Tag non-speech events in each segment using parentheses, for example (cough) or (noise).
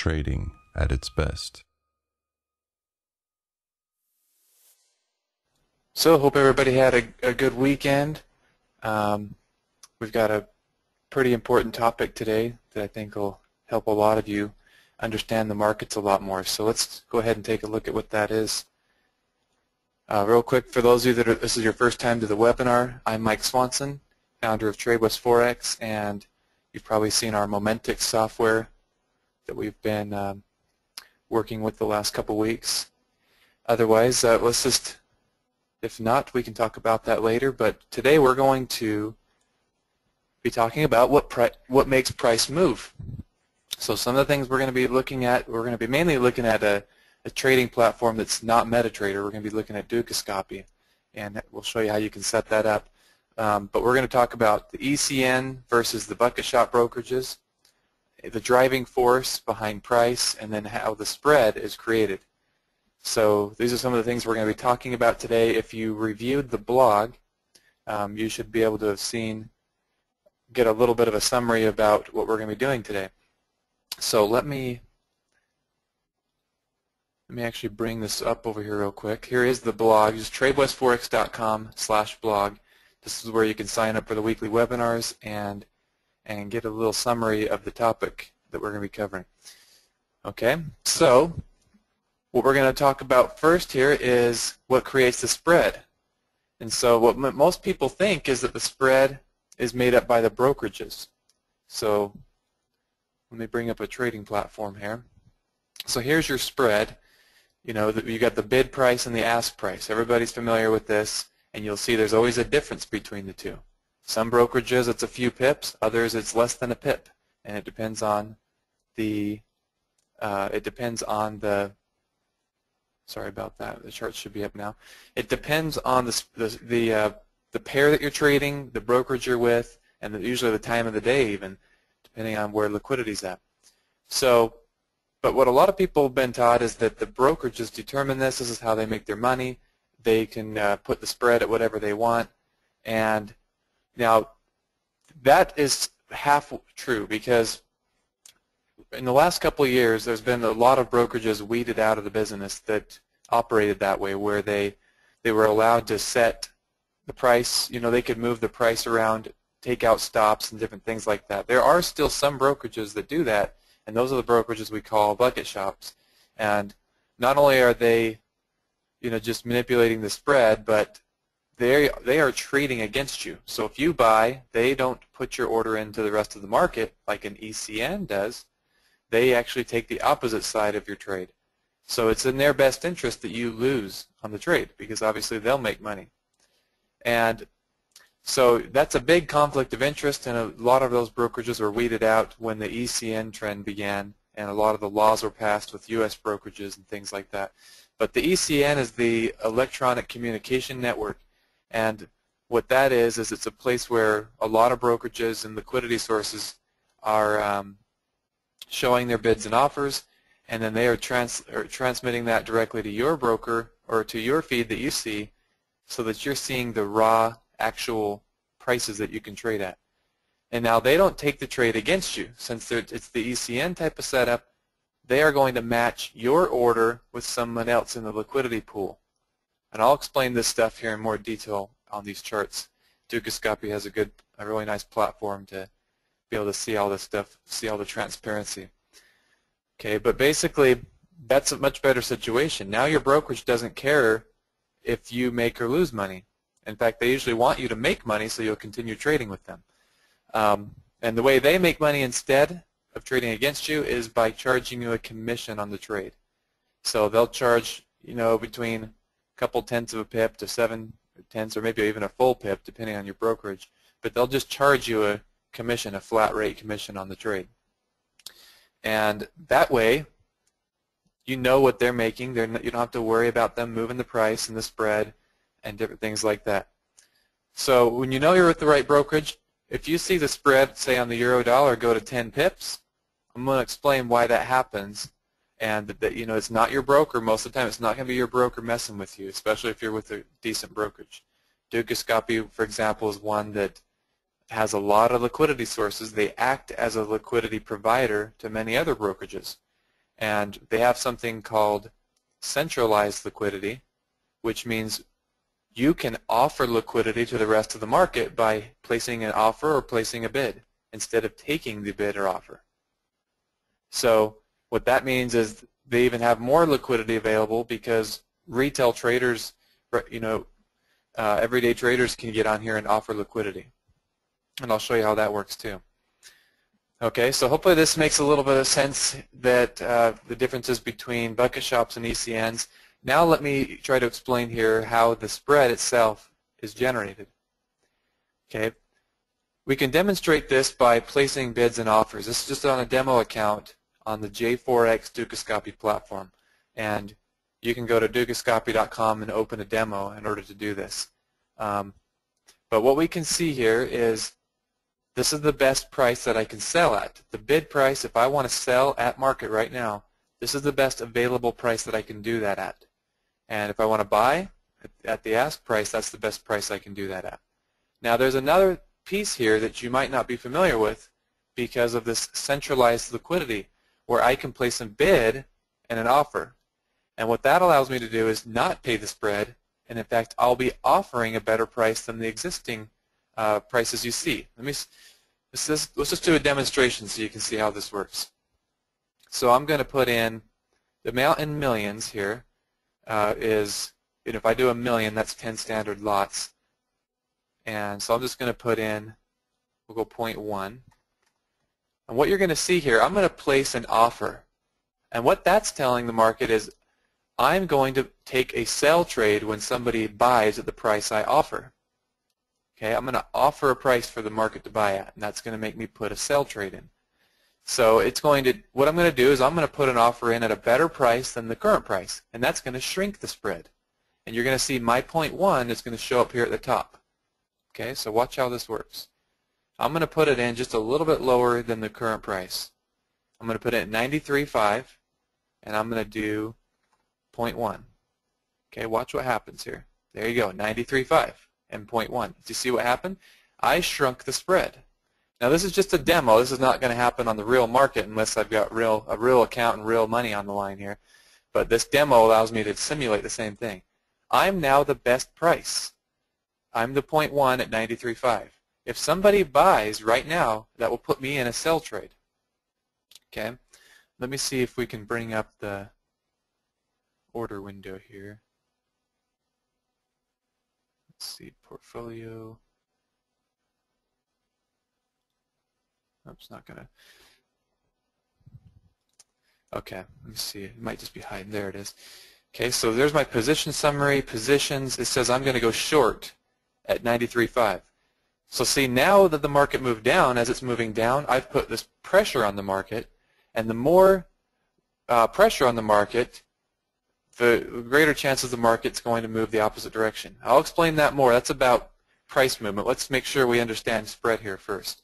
trading at its best. So hope everybody had a, a good weekend. Um, we've got a pretty important topic today that I think will help a lot of you understand the markets a lot more. So let's go ahead and take a look at what that is. Uh, real quick, for those of you that are, this is your first time to the webinar, I'm Mike Swanson, founder of TradeWest Forex, and you've probably seen our Momentix software that we've been um, working with the last couple weeks. Otherwise, uh, let's just, if not, we can talk about that later, but today we're going to be talking about what, what makes price move. So some of the things we're going to be looking at, we're going to be mainly looking at a, a trading platform that's not MetaTrader. We're going to be looking at Dukascopy, and we'll show you how you can set that up. Um, but we're going to talk about the ECN versus the bucket shop brokerages, the driving force behind price, and then how the spread is created. So these are some of the things we're going to be talking about today. If you reviewed the blog, um, you should be able to have seen, get a little bit of a summary about what we're going to be doing today. So let me let me actually bring this up over here real quick. Here is the blog. Just tradewestforex.com slash blog. This is where you can sign up for the weekly webinars and and get a little summary of the topic that we're going to be covering. Okay, so what we're going to talk about first here is what creates the spread. And so what most people think is that the spread is made up by the brokerages. So let me bring up a trading platform here. So here's your spread. You know, you got the bid price and the ask price. Everybody's familiar with this, and you'll see there's always a difference between the two. Some brokerages it's a few pips, others it's less than a pip, and it depends on the uh, it depends on the sorry about that. The chart should be up now. It depends on the the the, uh, the pair that you're trading, the brokerage you're with, and the, usually the time of the day even depending on where liquidity's at. So, but what a lot of people have been taught is that the brokerages determine this. This is how they make their money. They can uh, put the spread at whatever they want. And now that is half true because in the last couple of years there's been a lot of brokerages weeded out of the business that operated that way where they they were allowed to set the price, you know, they could move the price around take out stops and different things like that. There are still some brokerages that do that, and those are the brokerages we call bucket shops. And not only are they, you know, just manipulating the spread, but they they are trading against you. So if you buy, they don't put your order into the rest of the market like an ECN does. They actually take the opposite side of your trade. So it's in their best interest that you lose on the trade because obviously they'll make money. And so that's a big conflict of interest, and a lot of those brokerages were weeded out when the ECN trend began, and a lot of the laws were passed with U.S. brokerages and things like that. But the ECN is the Electronic Communication Network, and what that is is it's a place where a lot of brokerages and liquidity sources are um, showing their bids and offers, and then they are, trans are transmitting that directly to your broker or to your feed that you see so that you're seeing the raw actual prices that you can trade at. And now they don't take the trade against you. Since it's the ECN type of setup, they are going to match your order with someone else in the liquidity pool. And I'll explain this stuff here in more detail on these charts. Dukascopy has a good, a really nice platform to be able to see all this stuff, see all the transparency. Okay, but basically, that's a much better situation. Now your brokerage doesn't care if you make or lose money. In fact, they usually want you to make money so you'll continue trading with them. Um, and the way they make money instead of trading against you is by charging you a commission on the trade. So they'll charge, you know, between couple tenths of a pip to seven tenths or maybe even a full pip depending on your brokerage. But they'll just charge you a commission, a flat rate commission on the trade. And that way, you know what they're making. They're not, you don't have to worry about them moving the price and the spread and different things like that. So when you know you're with the right brokerage, if you see the spread, say on the euro dollar, go to 10 pips, I'm going to explain why that happens and that you know it's not your broker. Most of the time it's not going to be your broker messing with you, especially if you're with a decent brokerage. Dukascopy, for example, is one that has a lot of liquidity sources. They act as a liquidity provider to many other brokerages. And they have something called centralized liquidity, which means you can offer liquidity to the rest of the market by placing an offer or placing a bid instead of taking the bid or offer. So what that means is they even have more liquidity available because retail traders, you know, uh, everyday traders can get on here and offer liquidity. And I'll show you how that works too. Okay, so hopefully this makes a little bit of sense that uh, the differences between bucket shops and ECNs. Now let me try to explain here how the spread itself is generated. Okay, we can demonstrate this by placing bids and offers. This is just on a demo account on the JForex Dukascopy platform. And you can go to dukascopy.com and open a demo in order to do this. Um, but what we can see here is this is the best price that I can sell at. The bid price, if I want to sell at market right now, this is the best available price that I can do that at. And if I want to buy at the ask price, that's the best price I can do that at. Now there's another piece here that you might not be familiar with because of this centralized liquidity where I can place a bid and an offer. And what that allows me to do is not pay the spread, and in fact, I'll be offering a better price than the existing uh, prices you see. Let me let's just, let's just do a demonstration so you can see how this works. So I'm going to put in the amount in millions here uh, is, and if I do a million, that's 10 standard lots. And so I'm just going to put in, we'll go 0.1. And what you're going to see here, I'm going to place an offer. And what that's telling the market is I'm going to take a sell trade when somebody buys at the price I offer. Okay, I'm going to offer a price for the market to buy at, and that's going to make me put a sell trade in. So it's going to, what I'm going to do is I'm going to put an offer in at a better price than the current price, and that's going to shrink the spread. And you're going to see my point one is going to show up here at the top. Okay, so watch how this works. I'm going to put it in just a little bit lower than the current price. I'm going to put it at 93.5, and I'm going to do 0.1. Okay, watch what happens here. There you go, 93.5 and 0.1. Do you see what happened? I shrunk the spread. Now this is just a demo. This is not going to happen on the real market unless I've got real a real account and real money on the line here. But this demo allows me to simulate the same thing. I'm now the best price. I'm the 0.1 at 93.5. If somebody buys right now, that will put me in a sell trade. Okay, let me see if we can bring up the order window here. Let's see, portfolio. Oops, not gonna. Okay, let me see. It might just be hiding. There it is. Okay, so there's my position summary, positions. It says I'm going to go short at 93.5. So see, now that the market moved down, as it's moving down, I've put this pressure on the market, and the more uh, pressure on the market, the greater chances the market's going to move the opposite direction. I'll explain that more. That's about price movement. Let's make sure we understand spread here first.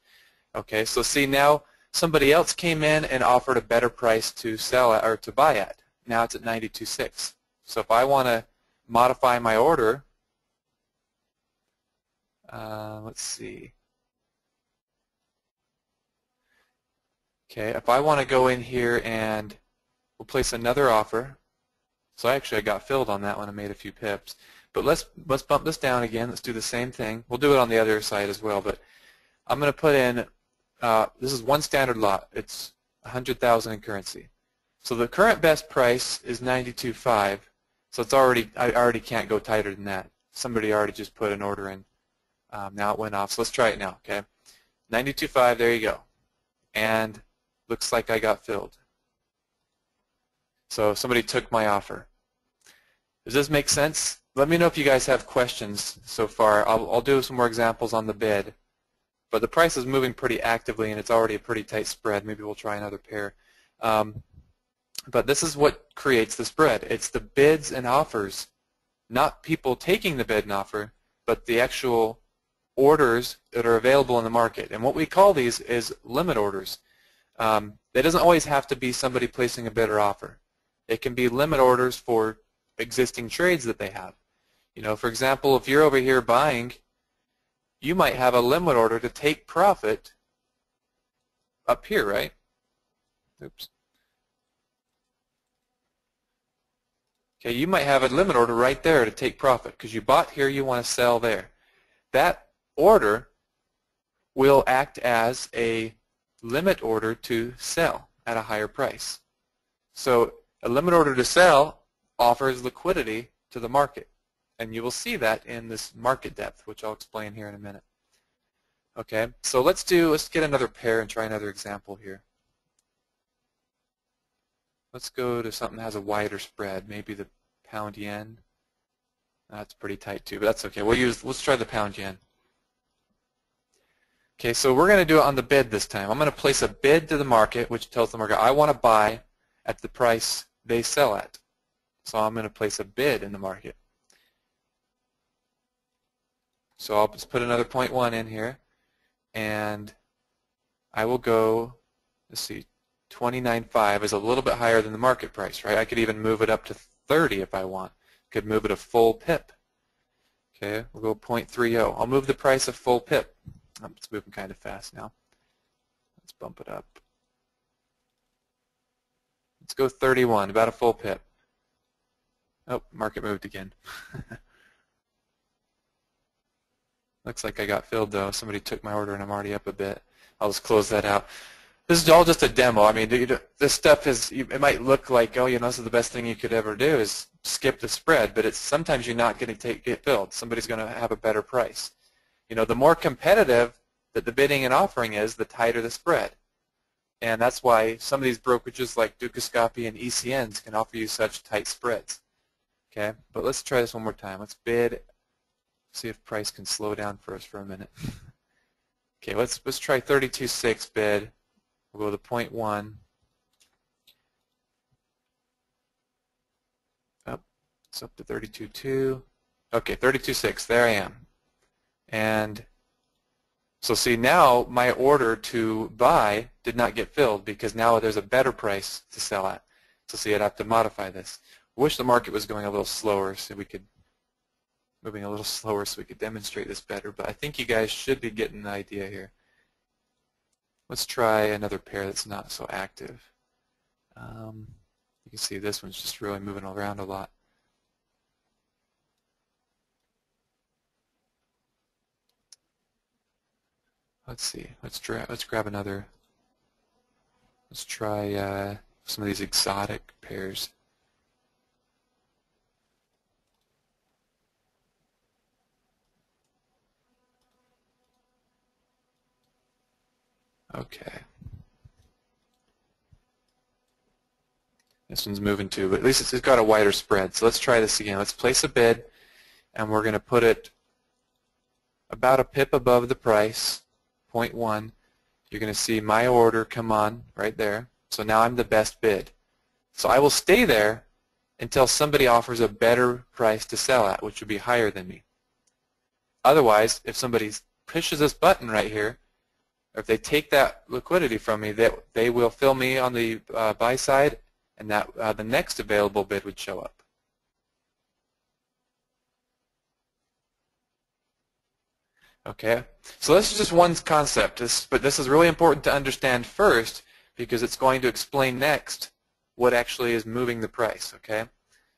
Okay, so see now somebody else came in and offered a better price to sell at, or to buy at. Now it's at 92.6. So if I want to modify my order, uh, let's see. Okay, if I want to go in here and we'll place another offer. So actually I got filled on that one. I made a few pips. But let's let's bump this down again. Let's do the same thing. We'll do it on the other side as well. But I'm going to put in, uh, this is one standard lot. It's 100,000 in currency. So the current best price is 92.5. So it's already I already can't go tighter than that. Somebody already just put an order in. Um, now it went off. So let's try it now, okay? 92.5, there you go. And looks like I got filled. So somebody took my offer. Does this make sense? Let me know if you guys have questions so far. I'll, I'll do some more examples on the bid. But the price is moving pretty actively, and it's already a pretty tight spread. Maybe we'll try another pair. Um, but this is what creates the spread. It's the bids and offers, not people taking the bid and offer, but the actual orders that are available in the market. And what we call these is limit orders. Um, it doesn't always have to be somebody placing a or offer. It can be limit orders for existing trades that they have. You know, for example, if you're over here buying, you might have a limit order to take profit up here, right? Oops. Okay, you might have a limit order right there to take profit because you bought here, you want to sell there. That order will act as a limit order to sell at a higher price. So a limit order to sell offers liquidity to the market. And you will see that in this market depth, which I'll explain here in a minute. Okay, so let's do, let's get another pair and try another example here. Let's go to something that has a wider spread, maybe the pound yen. That's pretty tight too, but that's okay. We'll use, let's try the pound yen. Okay, so we're going to do it on the bid this time. I'm going to place a bid to the market, which tells the market I want to buy at the price they sell at. So I'm going to place a bid in the market. So I'll just put another 0.1 in here, and I will go, let's see, 29.5 is a little bit higher than the market price, right? I could even move it up to 30 if I want. Could move it a full pip. Okay, we'll go 0.30. I'll move the price a full pip. Oh, it's moving kind of fast now. Let's bump it up. Let's go 31, about a full pip. Oh, market moved again. (laughs) Looks like I got filled though. Somebody took my order and I'm already up a bit. I'll just close that out. This is all just a demo. I mean, this stuff is, it might look like, oh, you know, this is the best thing you could ever do is skip the spread, but it's sometimes you're not going to get filled. Somebody's going to have a better price. You know, the more competitive that the bidding and offering is, the tighter the spread. And that's why some of these brokerages like Dukascopy and ECNs can offer you such tight spreads. Okay, but let's try this one more time. Let's bid, see if price can slow down for us for a minute. (laughs) okay, let's let's try 32.6 bid. We'll go to point 0.1. Up, it's up to 32.2. Okay, 32.6. There I am. And so see now my order to buy did not get filled because now there's a better price to sell at. So see I'd have to modify this. Wish the market was going a little slower so we could moving a little (laughs) slower so we could demonstrate this better, but I think you guys should be getting the idea here. Let's try another pair that's not so active. Um, you can see this one's just really moving around a lot. Let's see. Let's try. Let's grab another. Let's try uh, some of these exotic pairs. Okay. This one's moving too, but at least it's got a wider spread. So let's try this again. Let's place a bid, and we're going to put it about a pip above the price, 0.1. You're going to see my order come on right there. So now I'm the best bid. So I will stay there until somebody offers a better price to sell at, which would be higher than me. Otherwise, if somebody pushes this button right here, or if they take that liquidity from me, they, they will fill me on the uh, buy side, and that uh, the next available bid would show up. Okay, so this is just one concept, this, but this is really important to understand first because it's going to explain next what actually is moving the price. Okay,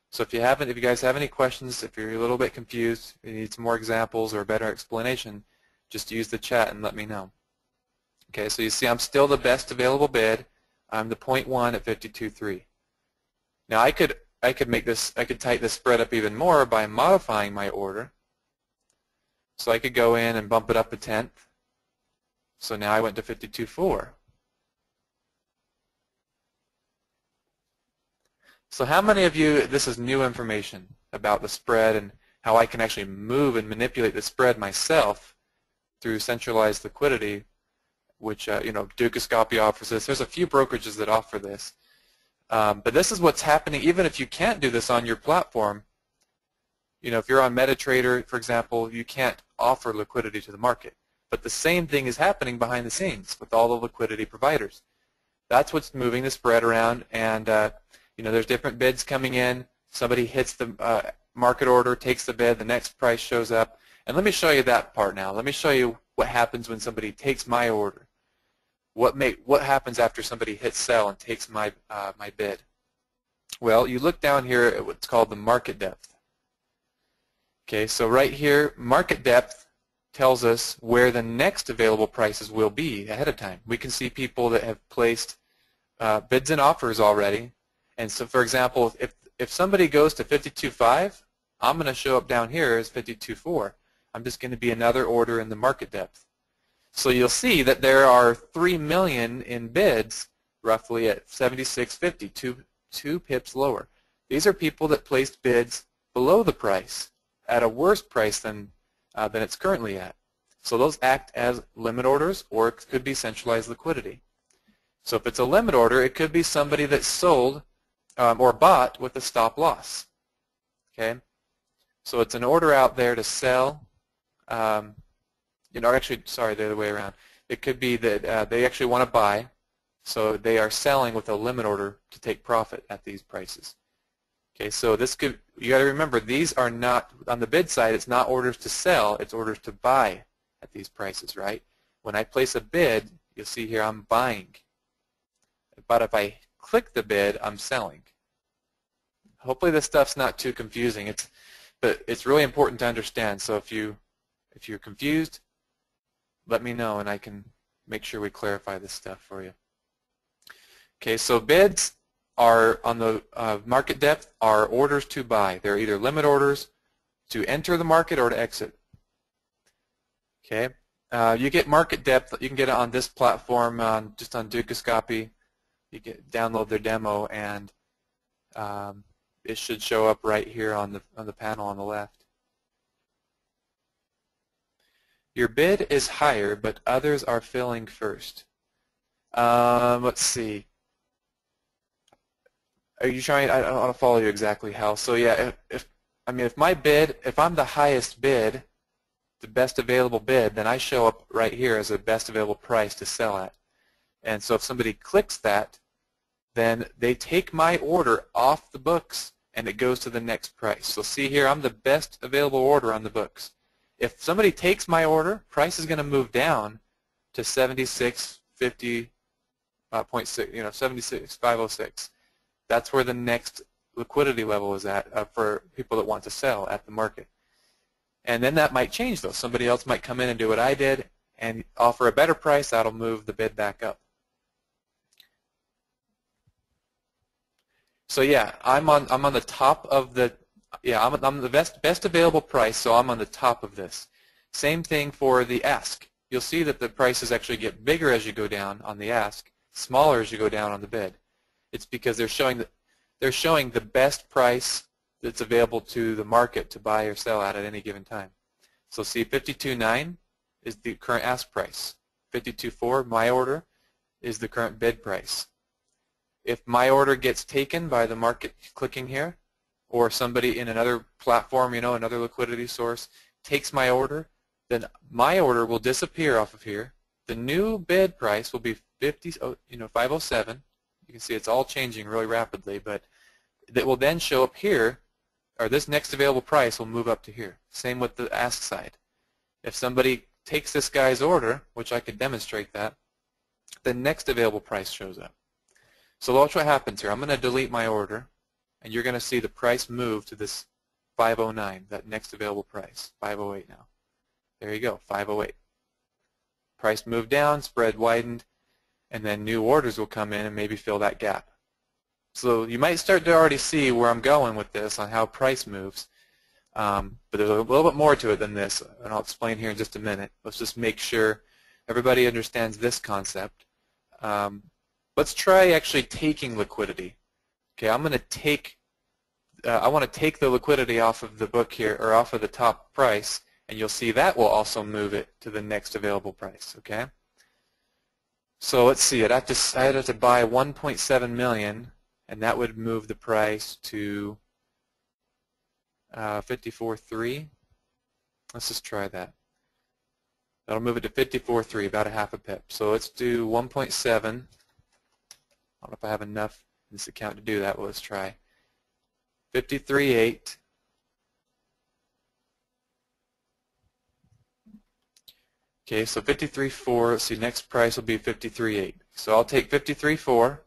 so if you haven't, if you guys have any questions, if you're a little bit confused, you need some more examples or a better explanation, just use the chat and let me know. Okay, so you see I'm still the best available bid. I'm the 0.1 at 52.3. Now I could I could make this I could tighten this spread up even more by modifying my order. So I could go in and bump it up a tenth. So now I went to 52.4. So how many of you, this is new information about the spread and how I can actually move and manipulate the spread myself through centralized liquidity which uh, you know Dukascopy offers this. There's a few brokerages that offer this. Um, but this is what's happening even if you can't do this on your platform. You know, if you're on MetaTrader, for example, you can't offer liquidity to the market. But the same thing is happening behind the scenes with all the liquidity providers. That's what's moving the spread around, and uh, you know, there's different bids coming in. Somebody hits the uh, market order, takes the bid, the next price shows up. And let me show you that part now. Let me show you what happens when somebody takes my order. What make what happens after somebody hits sell and takes my uh, my bid? Well, you look down here at what's called the market depth. Okay, so right here, market depth tells us where the next available prices will be ahead of time. We can see people that have placed uh, bids and offers already. And so, for example, if, if somebody goes to 52.5, I'm going to show up down here as 52.4. I'm just going to be another order in the market depth. So you'll see that there are 3 million in bids roughly at 76.50, two, two pips lower. These are people that placed bids below the price at a worse price than, uh, than it's currently at. So those act as limit orders or it could be centralized liquidity. So if it's a limit order, it could be somebody that sold um, or bought with a stop loss. Okay, So it's an order out there to sell um, you know, actually, sorry, the other way around. It could be that uh, they actually want to buy, so they are selling with a limit order to take profit at these prices. Okay, so this could, you got to remember, these are not, on the bid side, it's not orders to sell, it's orders to buy at these prices, right? When I place a bid, you'll see here I'm buying. But if I click the bid, I'm selling. Hopefully this stuff's not too confusing. It's, but it's really important to understand. So if you if you're confused, let me know and I can make sure we clarify this stuff for you. Okay, so bids are on the uh, market depth are orders to buy. They're either limit orders to enter the market or to exit. Okay, uh, you get market depth. You can get it on this platform, on, just on Dukascopy. You get download their demo, and um, it should show up right here on the on the panel on the left. Your bid is higher, but others are filling first. Um, let's see. Are you trying? I don't want to follow you exactly, Hal. So yeah, if, if I mean if my bid, if I'm the highest bid, the best available bid, then I show up right here as the best available price to sell at. And so if somebody clicks that, then they take my order off the books and it goes to the next price. So see here, I'm the best available order on the books. If somebody takes my order, price is going to move down to 76.50 uh, you know, 76.506. That's where the next liquidity level is at uh, for people that want to sell at the market. And then that might change though. Somebody else might come in and do what I did and offer a better price. That'll move the bid back up. So yeah, I'm on I'm on the top of the yeah, I'm, I'm the best, best available price, so I'm on the top of this. Same thing for the ask. You'll see that the prices actually get bigger as you go down on the ask, smaller as you go down on the bid. It's because they're showing the, they're showing the best price that's available to the market to buy or sell at at any given time. So see 52.9 is the current ask price. 52.4, my order, is the current bid price. If my order gets taken by the market clicking here, or somebody in another platform, you know, another liquidity source, takes my order, then my order will disappear off of here. The new bid price will be 50, you know, 507. You can see it's all changing really rapidly, but that will then show up here, or this next available price will move up to here. Same with the ask side. If somebody takes this guy's order, which I could demonstrate that, the next available price shows up. So watch what happens here. I'm going to delete my order and you're going to see the price move to this 509, that next available price, 508 now. There you go, 508. Price moved down, spread widened, and then new orders will come in and maybe fill that gap. So you might start to already see where I'm going with this on how price moves. Um, but there's a little bit more to it than this, and I'll explain here in just a minute. Let's just make sure everybody understands this concept. Um, let's try actually taking liquidity. Okay, I'm going to take, uh, I want to take the liquidity off of the book here, or off of the top price, and you'll see that will also move it to the next available price, okay? So let's see, I'd have to, I'd have to buy 1.7 million, and that would move the price to uh, 54.3. Let's just try that. That'll move it to 54.3, about a half a pip. So let's do 1.7. I don't know if I have enough in this account to do that. Well, let's try 53.8. Okay, so 53.4. Let's see, next price will be 53.8. So I'll take 53.4.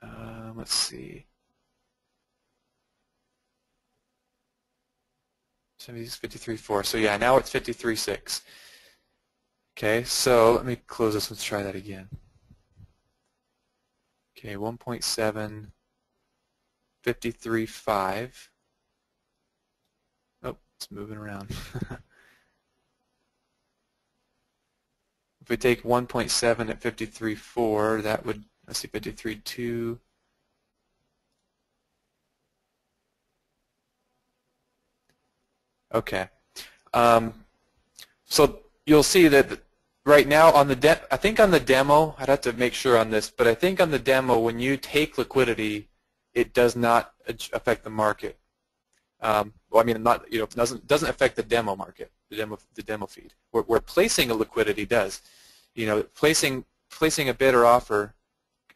Um, let's see. 53.4. So yeah, now it's 53.6. Okay, so let me close this. Let's try that again. Okay, 1.7, 53.5. It's moving around. (laughs) if we take 1.7 at 53.4, that would, let's see, 53.2. Okay. Um, so you'll see that right now on the de I think on the demo, I'd have to make sure on this, but I think on the demo when you take liquidity, it does not affect the market. Um, well, I mean, not you know, doesn't doesn't affect the demo market, the demo the demo feed. Where, where placing a liquidity does, you know, placing placing a bid or offer,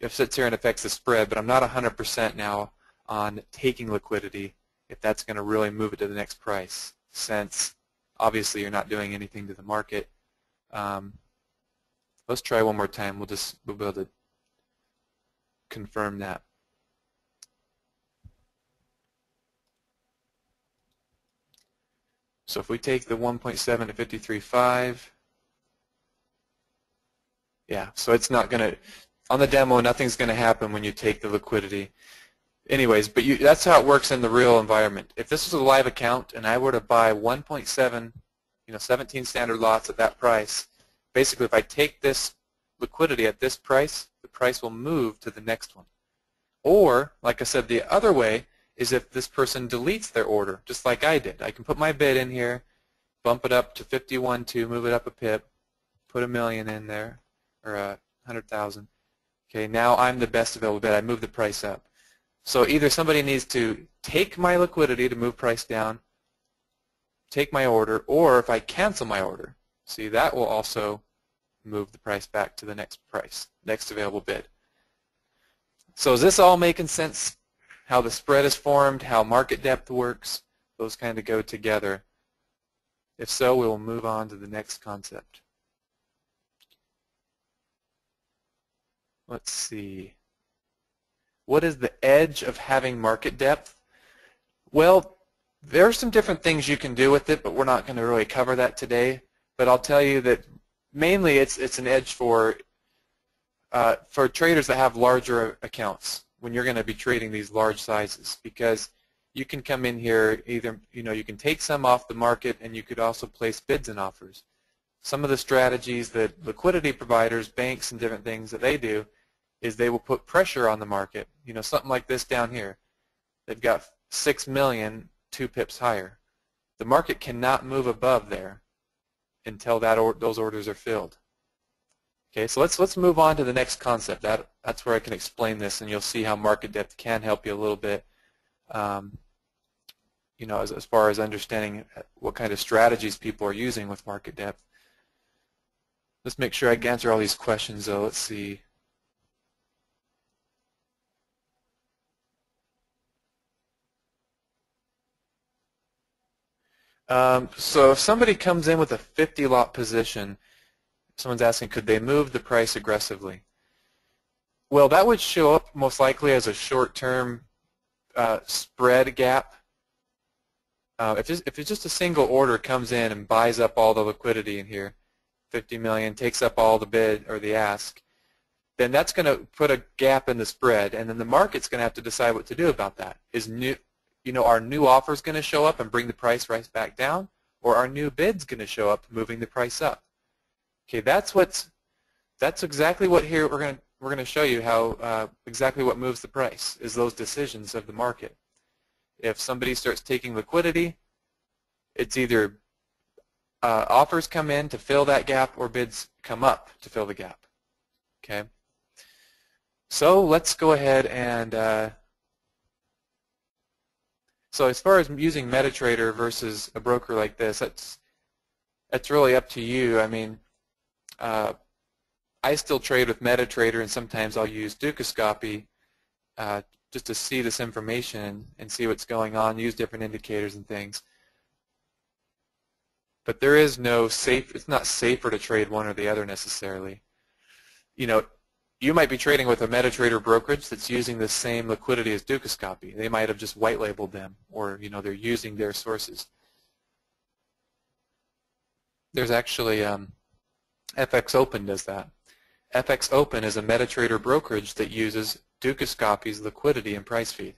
it sits here and affects the spread, but I'm not 100% now on taking liquidity if that's going to really move it to the next price since obviously you're not doing anything to the market. Um, let's try one more time. We'll just we'll be able to confirm that. So if we take the 1.7 to 53.5, yeah, so it's not going to, on the demo, nothing's going to happen when you take the liquidity anyways, but you, that's how it works in the real environment. If this was a live account and I were to buy 1.7, you know, 17 standard lots at that price, basically if I take this liquidity at this price, the price will move to the next one. Or, like I said, the other way is if this person deletes their order, just like I did. I can put my bid in here, bump it up to 51.2, move it up a pip, put a million in there, or a 100,000. Okay, now I'm the best available bid. I move the price up. So either somebody needs to take my liquidity to move price down, take my order, or if I cancel my order, see that will also move the price back to the next price, next available bid. So is this all making sense? How the spread is formed, how market depth works, those kind of go together. If so, we will move on to the next concept. Let's see. What is the edge of having market depth? Well, there are some different things you can do with it, but we're not going to really cover that today. But I'll tell you that mainly it's it's an edge for uh, for traders that have larger accounts when you're going to be trading these large sizes because you can come in here either you know you can take some off the market and you could also place bids and offers. Some of the strategies that liquidity providers, banks, and different things that they do is they will put pressure on the market. You know, something like this down here. They've got 6 million, two pips higher. The market cannot move above there until that or, those orders are filled. Okay, so let's let's move on to the next concept. That that's where I can explain this, and you'll see how market depth can help you a little bit. Um, you know, as as far as understanding what kind of strategies people are using with market depth. Let's make sure I can answer all these questions, though. Let's see. Um, so if somebody comes in with a 50 lot position, someone's asking, could they move the price aggressively? Well, that would show up most likely as a short-term uh, spread gap. Uh, if, it's, if it's just a single order comes in and buys up all the liquidity in here, 50 million, takes up all the bid or the ask, then that's going to put a gap in the spread, and then the market's going to have to decide what to do about that. Is new, you know, our new offer is going to show up and bring the price right back down, or our new bid's going to show up moving the price up. Okay, that's what's that's exactly what here we're going to we're going to show you how uh, exactly what moves the price is those decisions of the market. If somebody starts taking liquidity, it's either uh, offers come in to fill that gap or bids come up to fill the gap. Okay. So let's go ahead and uh, so as far as using MetaTrader versus a broker like this, that's that's really up to you. I mean, uh, I still trade with MetaTrader, and sometimes I'll use Dukascopy uh, just to see this information and see what's going on, use different indicators and things. But there is no safe. It's not safer to trade one or the other necessarily. You know, you might be trading with a MetaTrader brokerage that's using the same liquidity as Dukascopy. They might have just white labeled them or you know they're using their sources. There's actually um, FX Open does that. FX Open is a MetaTrader brokerage that uses Dukascopy's liquidity and price feed.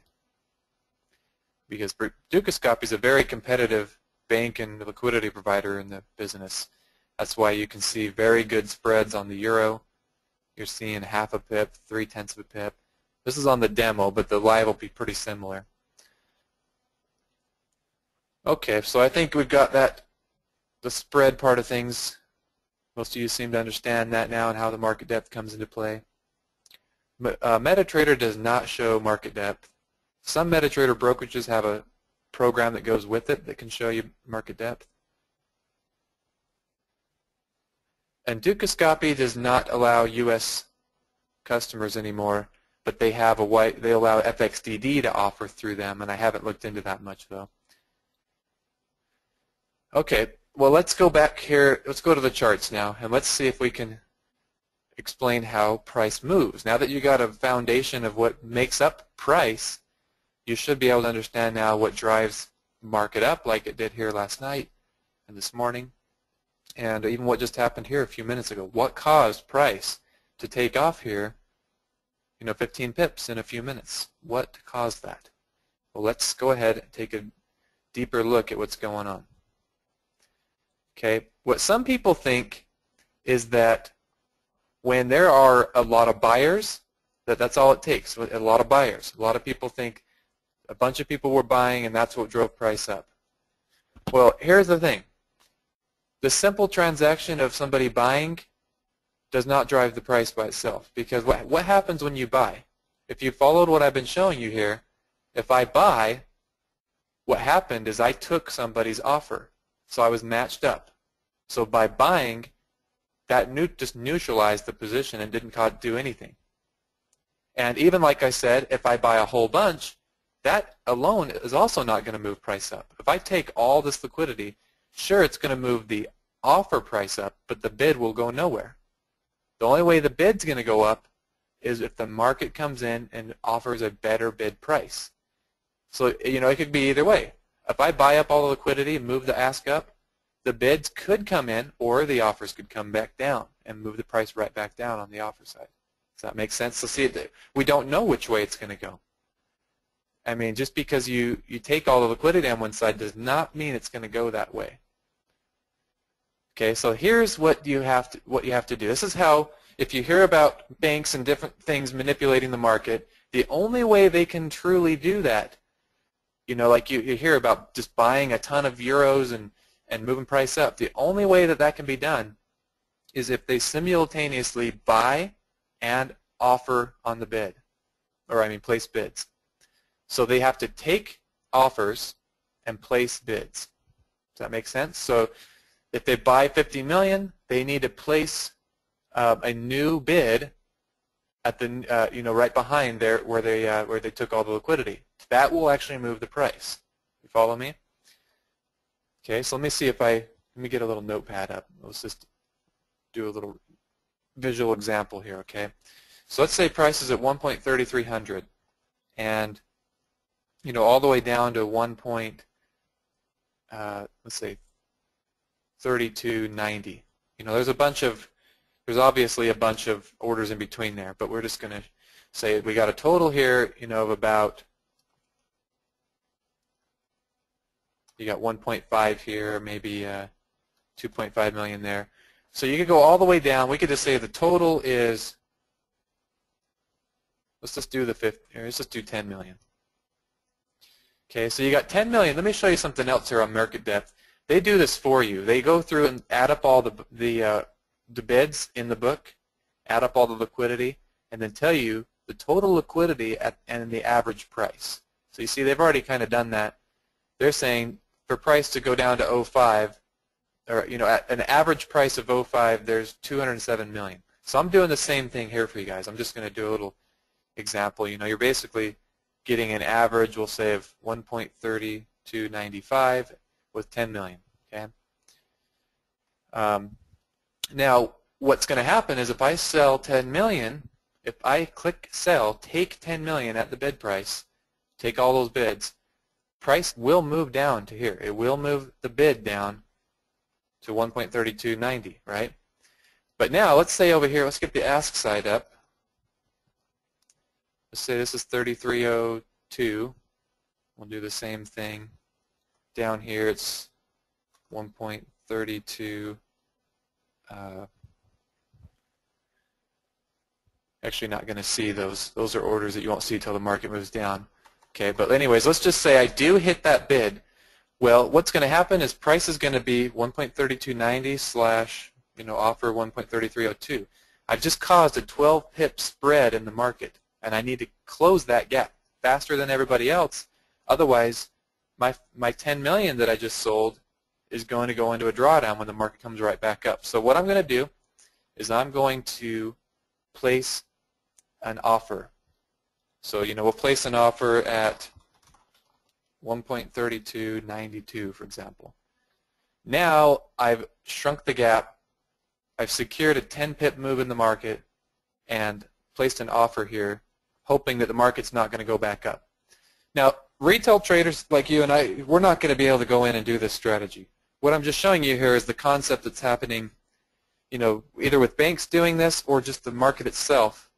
Because Dukascopy is a very competitive bank and liquidity provider in the business. That's why you can see very good spreads on the euro you're seeing half a pip, three-tenths of a pip. This is on the demo, but the live will be pretty similar. Okay, so I think we've got that, the spread part of things. Most of you seem to understand that now and how the market depth comes into play. Uh, MetaTrader does not show market depth. Some MetaTrader brokerages have a program that goes with it that can show you market depth. And Dukascopy does not allow U.S. customers anymore, but they have a white, they allow FXDD to offer through them, and I haven't looked into that much though. Okay, well let's go back here, let's go to the charts now, and let's see if we can explain how price moves. Now that you got a foundation of what makes up price, you should be able to understand now what drives market up like it did here last night and this morning and even what just happened here a few minutes ago. What caused price to take off here, you know, 15 pips in a few minutes? What caused that? Well, let's go ahead and take a deeper look at what's going on. Okay, what some people think is that when there are a lot of buyers, that that's all it takes, a lot of buyers. A lot of people think a bunch of people were buying and that's what drove price up. Well, here's the thing. The simple transaction of somebody buying does not drive the price by itself because what, what happens when you buy? If you followed what I've been showing you here, if I buy, what happened is I took somebody's offer. So I was matched up. So by buying, that just neutralized the position and didn't do anything. And even like I said, if I buy a whole bunch, that alone is also not going to move price up. If I take all this liquidity Sure, it's going to move the offer price up, but the bid will go nowhere. The only way the bid's going to go up is if the market comes in and offers a better bid price. So, you know, it could be either way. If I buy up all the liquidity and move the ask up, the bids could come in or the offers could come back down and move the price right back down on the offer side. Does that make sense? So see, we don't know which way it's going to go. I mean, just because you, you take all the liquidity on one side does not mean it's going to go that way. Okay, so here's what you have to what you have to do. This is how if you hear about banks and different things manipulating the market, the only way they can truly do that, you know, like you, you hear about just buying a ton of euros and, and moving price up, the only way that that can be done is if they simultaneously buy and offer on the bid, or I mean place bids. So they have to take offers and place bids. Does that make sense? So if they buy 50 million, they need to place uh, a new bid at the uh, you know right behind there where they uh, where they took all the liquidity. That will actually move the price. You follow me? Okay, so let me see if I let me get a little notepad up. Let's just do a little visual example here. Okay, so let's say price is at 1.3300, and you know all the way down to 1. Point, uh, let's say 3290. You know, there's a bunch of, there's obviously a bunch of orders in between there, but we're just going to say we got a total here, you know, of about, you got 1.5 here, maybe uh, 2.5 million there. So you could go all the way down. We could just say the total is, let's just do the fifth, let's just do 10 million. Okay, so you got 10 million. Let me show you something else here on market depth. They do this for you. They go through and add up all the the uh, the bids in the book, add up all the liquidity, and then tell you the total liquidity at, and the average price. So you see, they've already kind of done that. They're saying for price to go down to 05, or you know, at an average price of 05, there's 207 million. So I'm doing the same thing here for you guys. I'm just going to do a little example. You know, you're basically getting an average, we'll say, of 1.3295 with 10 million. Okay. Um, now, what's going to happen is if I sell 10 million, if I click sell, take 10 million at the bid price, take all those bids, price will move down to here. It will move the bid down to 1.3290, right? But now let's say over here, let's get the ask side up. Let's say this is 3302. We'll do the same thing. Down here it's 1.32. Uh, actually not going to see those. Those are orders that you won't see until the market moves down. Okay, but anyways, let's just say I do hit that bid. Well, what's going to happen is price is going to be 1.3290 slash, you know, offer 1.3302. I've just caused a 12 pip spread in the market, and I need to close that gap faster than everybody else. Otherwise, my my 10 million that I just sold is going to go into a drawdown when the market comes right back up. So what I'm going to do is I'm going to place an offer. So, you know, we'll place an offer at 1.3292, for example. Now I've shrunk the gap, I've secured a 10 pip move in the market, and placed an offer here, hoping that the market's not going to go back up. Now, retail traders like you and I, we're not going to be able to go in and do this strategy. What I'm just showing you here is the concept that's happening, you know, either with banks doing this or just the market itself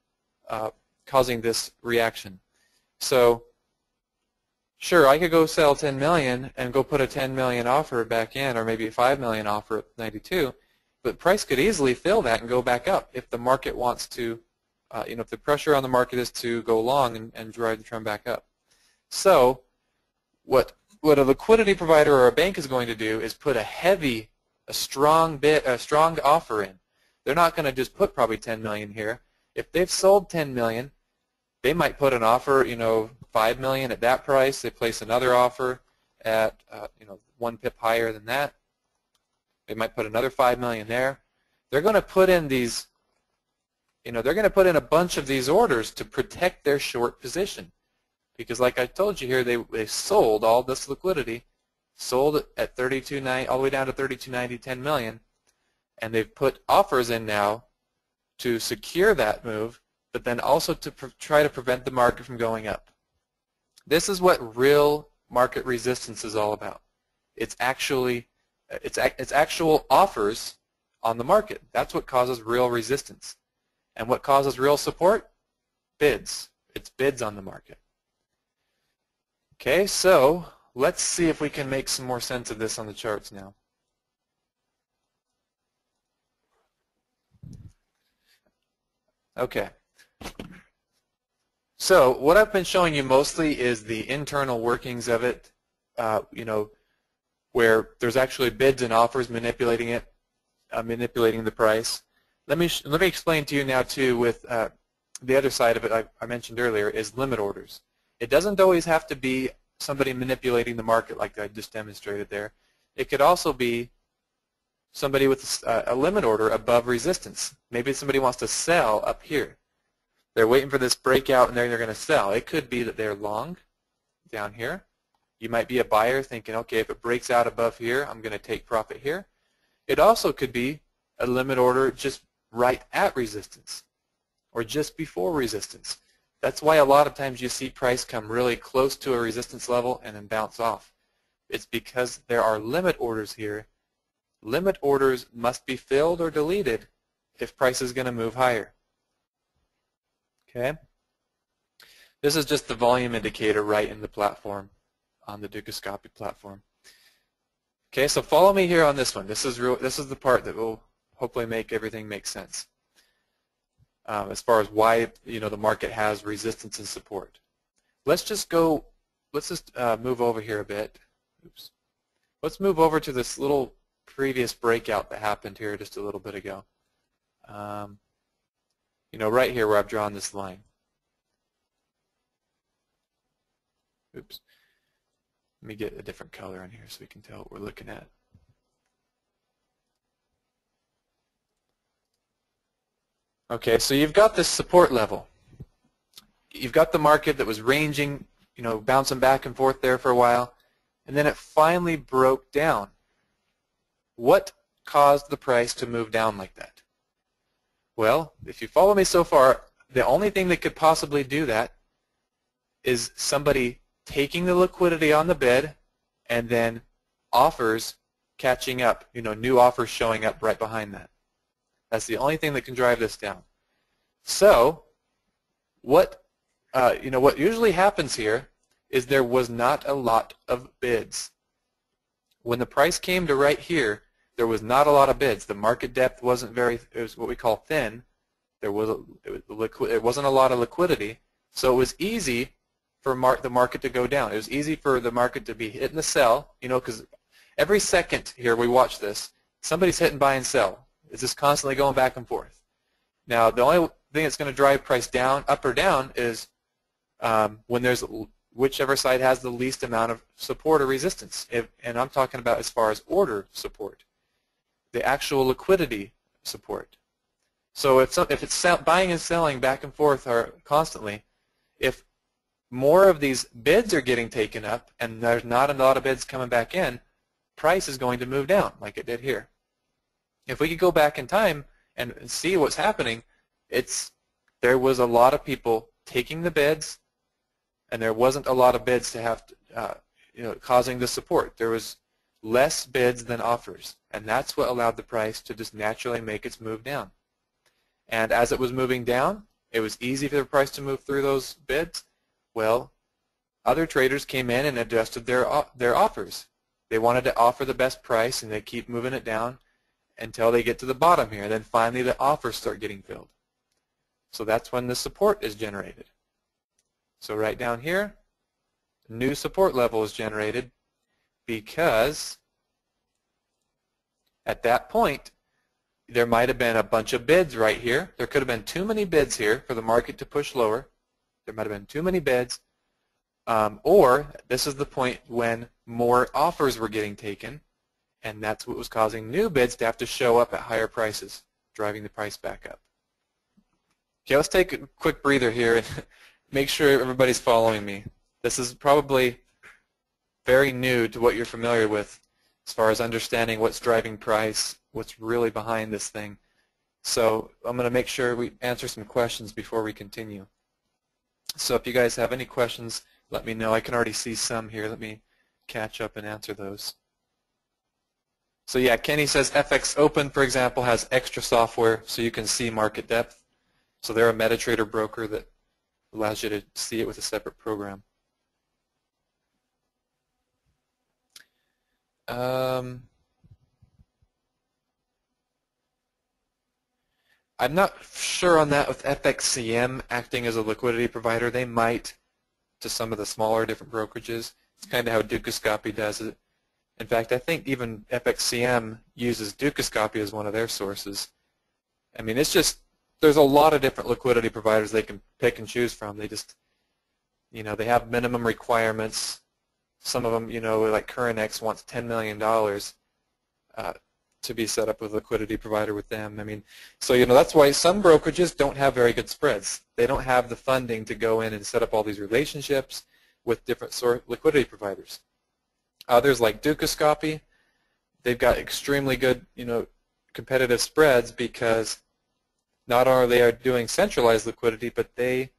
uh, causing this reaction. So sure, I could go sell 10 million and go put a 10 million offer back in or maybe a 5 million offer at 92, but price could easily fill that and go back up if the market wants to, uh, you know, if the pressure on the market is to go long and, and drive the trend back up. So what what a liquidity provider or a bank is going to do is put a heavy, a strong bit, a strong offer in. They're not going to just put probably 10 million here. If they've sold 10 million, they might put an offer, you know, 5 million at that price. They place another offer at, uh, you know, one pip higher than that. They might put another 5 million there. They're going to put in these, you know, they're going to put in a bunch of these orders to protect their short position. Because like I told you here, they, they sold all this liquidity, sold at 32.90 all the way down to 32.90, 10 million, and they've put offers in now to secure that move, but then also to try to prevent the market from going up. This is what real market resistance is all about. It's actually it's it's actual offers on the market. That's what causes real resistance. And what causes real support? Bids. It's bids on the market. Okay, so let's see if we can make some more sense of this on the charts now. Okay. So what I've been showing you mostly is the internal workings of it, uh, you know, where there's actually bids and offers manipulating it, uh, manipulating the price. Let me let me explain to you now too with uh, the other side of it I, I mentioned earlier is limit orders. It doesn't always have to be somebody manipulating the market like I just demonstrated there. It could also be somebody with a, a limit order above resistance. Maybe somebody wants to sell up here. They're waiting for this breakout and then they're going to sell. It could be that they're long down here. You might be a buyer thinking, okay, if it breaks out above here, I'm going to take profit here. It also could be a limit order just right at resistance or just before resistance. That's why a lot of times you see price come really close to a resistance level and then bounce off. It's because there are limit orders here. Limit orders must be filled or deleted if price is going to move higher. Okay? This is just the volume indicator right in the platform, on the Dukascopy platform. Okay, so follow me here on this one. This is real, this is the part that will hopefully make everything make sense um, as far as why you know the market has resistance and support. Let's just go. Let's just uh, move over here a bit. Oops. Let's move over to this little previous breakout that happened here just a little bit ago. Um, you know, right here where I've drawn this line. Oops. Let me get a different color in here so we can tell what we're looking at. Okay, so you've got this support level. You've got the market that was ranging, you know, bouncing back and forth there for a while, and then it finally broke down. What caused the price to move down like that? Well, if you follow me so far, the only thing that could possibly do that is somebody taking the liquidity on the bid and then offers catching up, you know, new offers showing up right behind that. That's the only thing that can drive this down. So, what uh, you know, what usually happens here is there was not a lot of bids. When the price came to right here, there was not a lot of bids. The market depth wasn't very, it was what we call thin. There was a, it, was it wasn't a lot of liquidity, so it was easy for mar the market to go down. It was easy for the market to be hitting the sell, you know, because every second here we watch this, somebody's hitting buy and sell. It's just constantly going back and forth. Now, the only thing that's going to drive price down, up or down, is um, when there's whichever side has the least amount of support or resistance. If, and I'm talking about as far as order support, the actual liquidity support. So if, some, if it's sell, buying and selling back and forth are constantly, if more of these bids are getting taken up and there's not a lot of bids coming back in, price is going to move down like it did here. If we could go back in time and see what's happening, it's there was a lot of people taking the bids and there wasn't a lot of bids to have, to, uh, you know, causing the support. There was less bids than offers, and that's what allowed the price to just naturally make its move down. And as it was moving down, it was easy for the price to move through those bids. Well, other traders came in and adjusted their their offers. They wanted to offer the best price, and they keep moving it down until they get to the bottom here. Then finally, the offers start getting filled. So that's when the support is generated. So right down here, new support level is generated because at that point, there might have been a bunch of bids right here. There could have been too many bids here for the market to push lower. There might have been too many bids. Um, or this is the point when more offers were getting taken, and that's what was causing new bids to have to show up at higher prices, driving the price back up. Okay, let's take a quick breather here and (laughs) make sure everybody's following me. This is probably very new to what you're familiar with as far as understanding what's driving price, what's really behind this thing. So I'm going to make sure we answer some questions before we continue. So if you guys have any questions, let me know. I can already see some here. Let me catch up and answer those. So yeah, Kenny says FX Open, for example, has extra software so you can see market depth. So they're a MetaTrader broker that allows you to see it with a separate program. Um, I'm not sure on that with FXCM acting as a liquidity provider. They might to some of the smaller different brokerages. It's kind of how Dukascopy does it. In fact, I think even FXCM uses Dukascopy as one of their sources. I mean, it's just there's a lot of different liquidity providers they can pick and choose from. They just, you know, they have minimum requirements. Some of them, you know, like Currenex wants $10 million uh, to be set up with a liquidity provider with them. I mean, so, you know, that's why some brokerages don't have very good spreads. They don't have the funding to go in and set up all these relationships with different sort liquidity providers. Others like Dukascopy, they've got extremely good, you know, competitive spreads because not only are they doing centralized liquidity, but they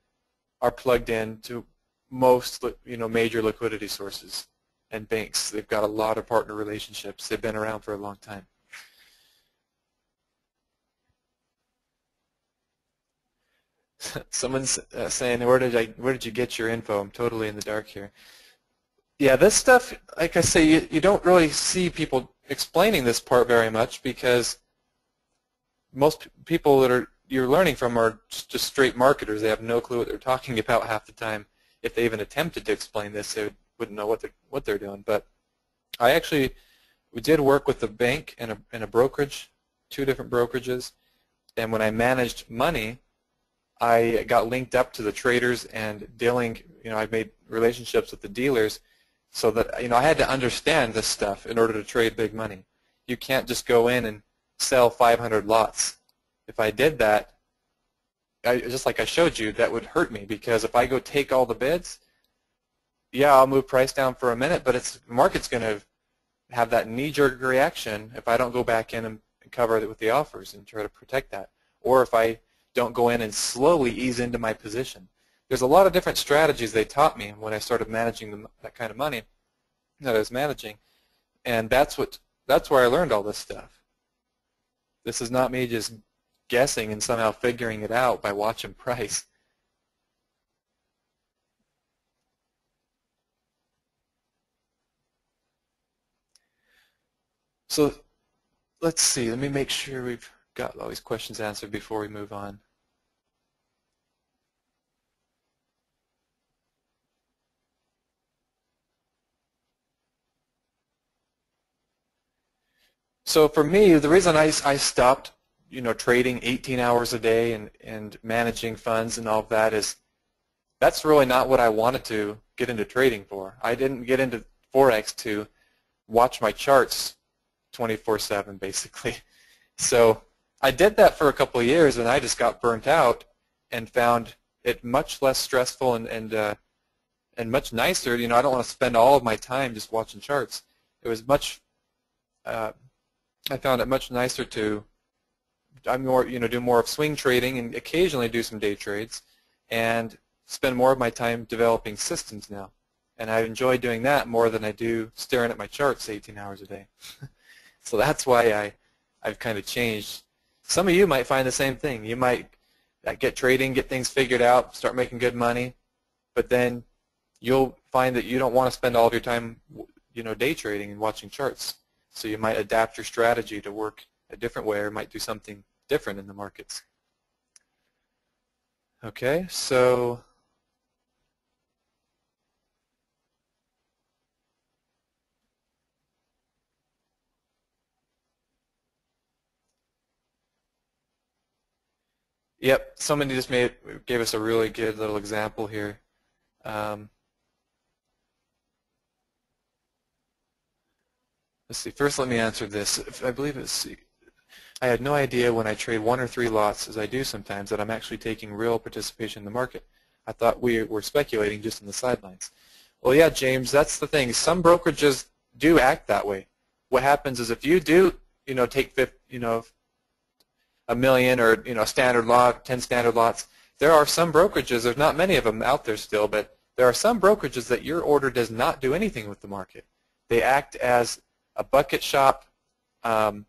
are plugged in to most you know major liquidity sources and banks. They've got a lot of partner relationships. They've been around for a long time. (laughs) Someone's uh, saying, "Where did I? Where did you get your info?" I'm totally in the dark here. Yeah, this stuff, like I say, you, you don't really see people explaining this part very much because most people that are you're learning from are just straight marketers. They have no clue what they're talking about half the time. If they even attempted to explain this, they wouldn't know what they're what they're doing. But I actually we did work with a bank and a and a brokerage, two different brokerages, and when I managed money, I got linked up to the traders and dealing. You know, I made relationships with the dealers, so that you know I had to understand this stuff in order to trade big money. You can't just go in and sell 500 lots if I did that, I, just like I showed you, that would hurt me because if I go take all the bids, yeah, I'll move price down for a minute, but it's the market's going to have that knee-jerk reaction if I don't go back in and cover it with the offers and try to protect that. Or if I don't go in and slowly ease into my position. There's a lot of different strategies they taught me when I started managing the, that kind of money that I was managing, and that's what that's where I learned all this stuff. This is not me just guessing and somehow figuring it out by watching (laughs) price. So let's see. Let me make sure we've got all these questions answered before we move on. So for me, the reason I, I stopped, you know, trading 18 hours a day and, and managing funds and all of that is that's really not what I wanted to get into trading for. I didn't get into Forex to watch my charts 24-7 basically. (laughs) So I did that for a couple of years and I just got burnt out and found it much less stressful and, and, uh, and much nicer. You know, I don't want to spend all of my time just watching charts. It was much, uh, I found it much nicer to I'm more, you know, do more of swing trading and occasionally do some day trades and spend more of my time developing systems now. And I enjoy doing that more than I do staring at my charts 18 hours a day. (laughs) so that's why I, I've kind of changed. Some of you might find the same thing. You might uh, get trading, get things figured out, start making good money, but then you'll find that you don't want to spend all of your time, you know, day trading and watching charts. So you might adapt your strategy to work a different way or might do something different in the markets. Okay, so Yep, somebody just made gave us a really good little example here. Um, let's see. First, let me answer this. I believe it's. I had no idea when I trade one or three lots, as I do sometimes, that I'm actually taking real participation in the market. I thought we were speculating just on the sidelines. Well, yeah, James, that's the thing. Some brokerages do act that way. What happens is if you do, you know, take, 50, you know, a million or you know standard lot, 10 standard lots. There are some brokerages, there's not many of them out there still, but there are some brokerages that your order does not do anything with the market. They act as a bucket shop, um,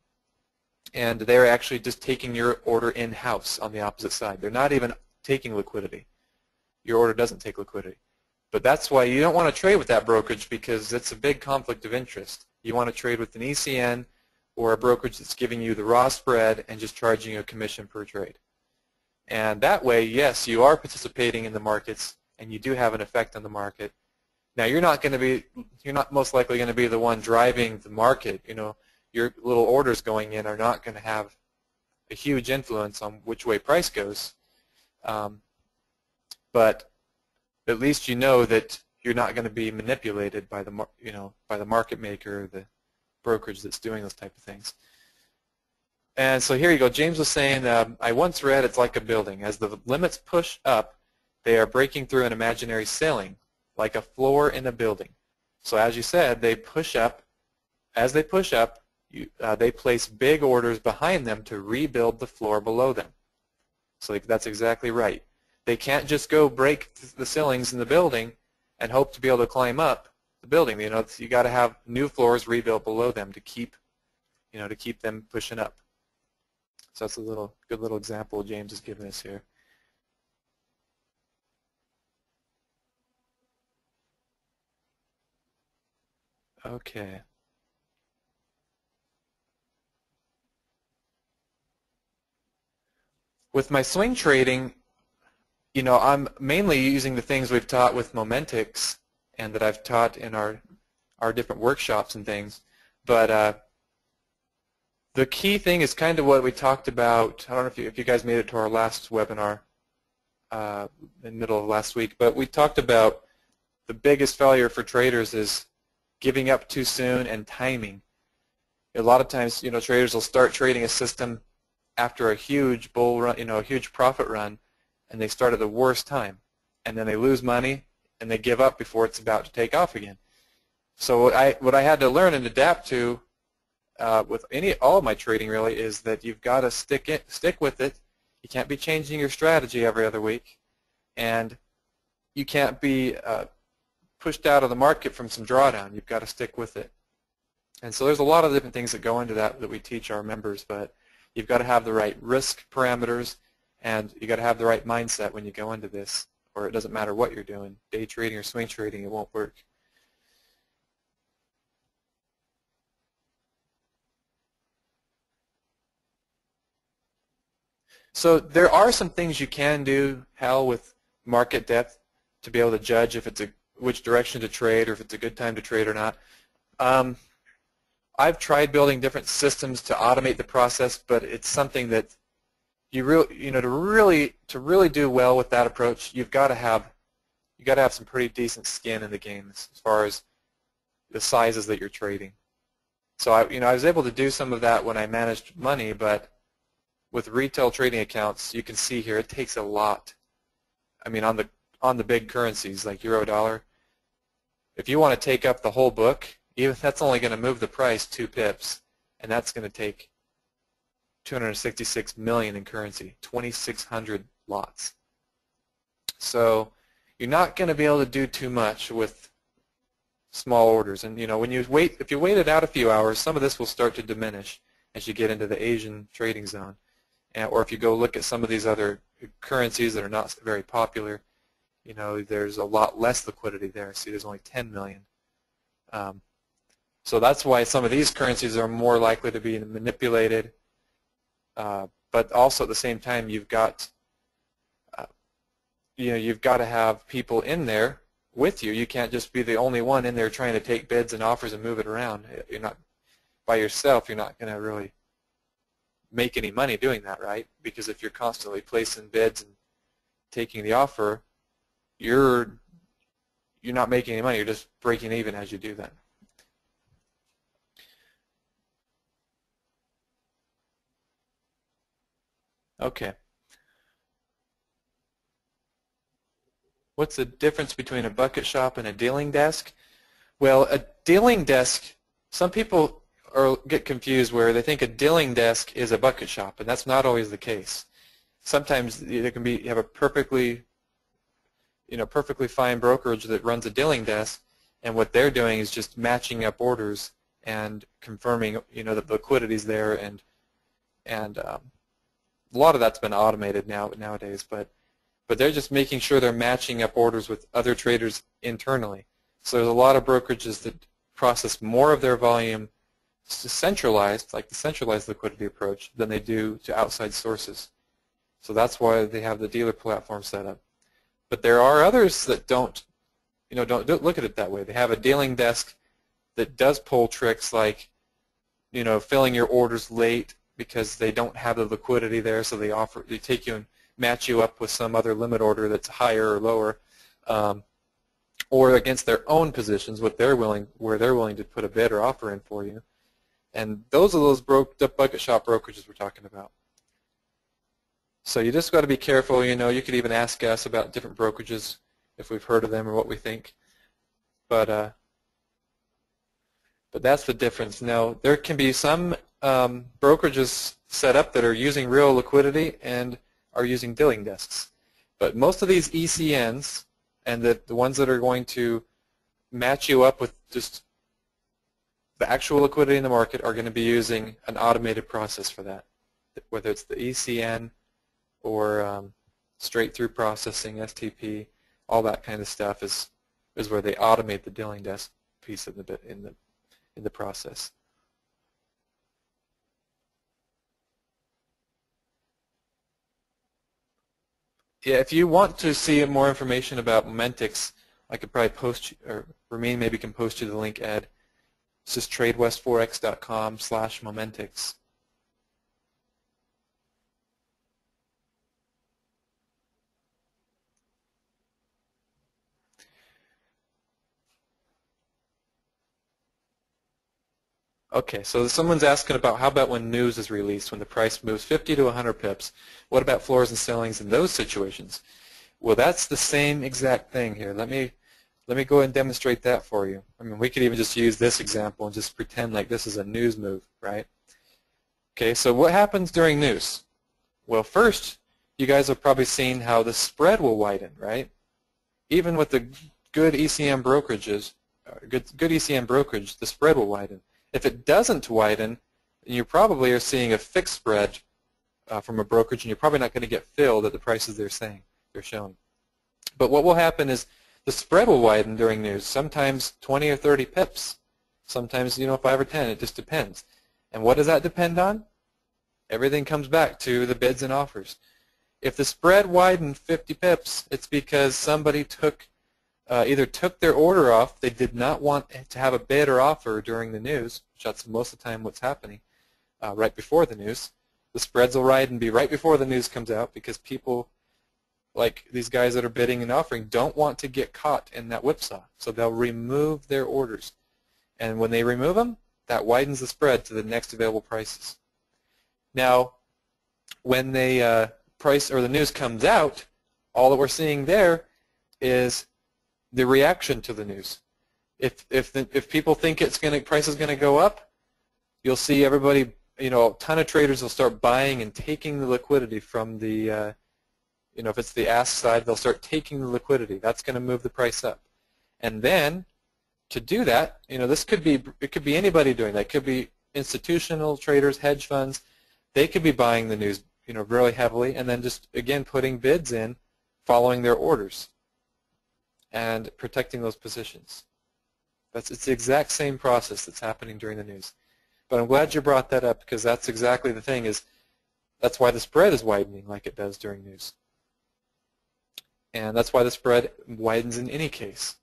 and they're actually just taking your order in-house on the opposite side. They're not even taking liquidity. Your order doesn't take liquidity. But that's why you don't want to trade with that brokerage because it's a big conflict of interest. You want to trade with an ECN or a brokerage that's giving you the raw spread and just charging you a commission per trade. And that way, yes, you are participating in the markets and you do have an effect on the market. Now you're not going to be, you're not most likely going to be the one driving the market. You know, your little orders going in are not going to have a huge influence on which way price goes. Um, but at least you know that you're not going to be manipulated by the, you know, by the market maker, the brokerage that's doing those type of things. And so here you go. James was saying, um, I once read it's like a building. As the limits push up, they are breaking through an imaginary ceiling, like a floor in a building. So as you said, they push up. As they push up, you, uh, they place big orders behind them to rebuild the floor below them. So that's exactly right. They can't just go break the ceilings in the building and hope to be able to climb up the building. You know, you got to have new floors rebuilt below them to keep, you know, to keep them pushing up. So that's a little good little example James has given us here. Okay. With my swing trading, you know, I'm mainly using the things we've taught with Momentix and that I've taught in our our different workshops and things. But uh, the key thing is kind of what we talked about. I don't know if you, if you guys made it to our last webinar uh, in the middle of last week, but we talked about the biggest failure for traders is giving up too soon and timing. A lot of times, you know, traders will start trading a system after a huge bull run, you know, a huge profit run, and they start at the worst time, and then they lose money, and they give up before it's about to take off again. So what I what I had to learn and adapt to uh, with any all of my trading really is that you've got to stick it stick with it. You can't be changing your strategy every other week, and you can't be uh, pushed out of the market from some drawdown. You've got to stick with it. And so there's a lot of different things that go into that that we teach our members, but you've got to have the right risk parameters and you've got to have the right mindset when you go into this or it doesn't matter what you're doing. Day trading or swing trading, it won't work. So there are some things you can do, Hal, with market depth to be able to judge if it's a which direction to trade or if it's a good time to trade or not. Um, I've tried building different systems to automate the process, but it's something that you really, you know, to really to really do well with that approach, you've got to have you got to have some pretty decent skin in the game as far as the sizes that you're trading. So I, you know, I was able to do some of that when I managed money, but with retail trading accounts, you can see here it takes a lot. I mean, on the on the big currencies like euro dollar, if you want to take up the whole book, even that's only going to move the price two pips, and that's going to take 266 million in currency, 2,600 lots. So you're not going to be able to do too much with small orders. And you know, when you wait, if you wait it out a few hours, some of this will start to diminish as you get into the Asian trading zone. And, or if you go look at some of these other currencies that are not very popular, you know, there's a lot less liquidity there. See, there's only 10 million. Um, so that's why some of these currencies are more likely to be manipulated. Uh, but also at the same time, you've got, uh, you know, you've got to have people in there with you. You can't just be the only one in there trying to take bids and offers and move it around. You're not by yourself. You're not going to really make any money doing that, right? Because if you're constantly placing bids and taking the offer, you're you're not making any money. You're just breaking even as you do that. Okay. What's the difference between a bucket shop and a dealing desk? Well, a dealing desk, some people are, get confused where they think a dealing desk is a bucket shop, and that's not always the case. Sometimes there can be you have a perfectly, you know, perfectly fine brokerage that runs a dealing desk, and what they're doing is just matching up orders and confirming, you know, that the liquidity is there and and um, a lot of that's been automated now nowadays, but but they're just making sure they're matching up orders with other traders internally. So there's a lot of brokerages that process more of their volume centralized, like the centralized liquidity approach, than they do to outside sources. So that's why they have the dealer platform set up. But there are others that don't, you know, don't, don't look at it that way. They have a dealing desk that does pull tricks like, you know, filling your orders late because they don't have the liquidity there, so they offer they take you and match you up with some other limit order that's higher or lower, um, or against their own positions, what they're willing where they're willing to put a bid or offer in for you, and those are those broke the bucket shop brokerages we're talking about. So you just got to be careful. You know, you could even ask us about different brokerages if we've heard of them or what we think, but. Uh, but that's the difference. Now, there can be some um, brokerages set up that are using real liquidity and are using dealing desks. But most of these ECNs and the, the ones that are going to match you up with just the actual liquidity in the market are going to be using an automated process for that, whether it's the ECN or um, straight-through processing, STP, all that kind of stuff is is where they automate the dealing desk piece in the in the in the process. yeah, if you want to see more information about Momentix, I could probably post, or Ramin maybe can post you the link, Ed. It's just tradewestforex.com slash Momentix. Okay, so someone's asking about how about when news is released, when the price moves 50 to 100 pips, what about floors and ceilings in those situations? Well, that's the same exact thing here. Let me let me go and demonstrate that for you. I mean, we could even just use this example and just pretend like this is a news move, right? Okay, so what happens during news? Well, first, you guys have probably seen how the spread will widen, right? Even with the good ECN brokerages, uh, good, good ECN brokerage, the spread will widen. If it doesn't widen, you probably are seeing a fixed spread uh, from a brokerage, and you're probably not going to get filled at the prices they're saying they're showing. But what will happen is the spread will widen during news. Sometimes 20 or 30 pips. Sometimes you know 5 or 10. It just depends. And what does that depend on? Everything comes back to the bids and offers. If the spread widened 50 pips, it's because somebody took uh, either took their order off, they did not want to have a bid or offer during the news, which that's most of the time what's happening uh, right before the news. The spreads will ride and be right before the news comes out because people, like these guys that are bidding and offering, don't want to get caught in that whipsaw. So they'll remove their orders. And when they remove them, that widens the spread to the next available prices. Now, when the uh, price or the news comes out, all that we're seeing there is the reaction to the news. If if the, if people think it's going to price is going to go up, you'll see everybody, you know, a ton of traders will start buying and taking the liquidity from the, uh, you know, if it's the ask side, they'll start taking the liquidity. That's going to move the price up, and then to do that, you know, this could be it could be anybody doing that. It could be institutional traders, hedge funds. They could be buying the news, you know, really heavily, and then just again putting bids in, following their orders, and protecting those positions. That's it's the exact same process that's happening during the news. But I'm glad you brought that up because that's exactly the thing is that's why the spread is widening like it does during news. And that's why the spread widens in any case.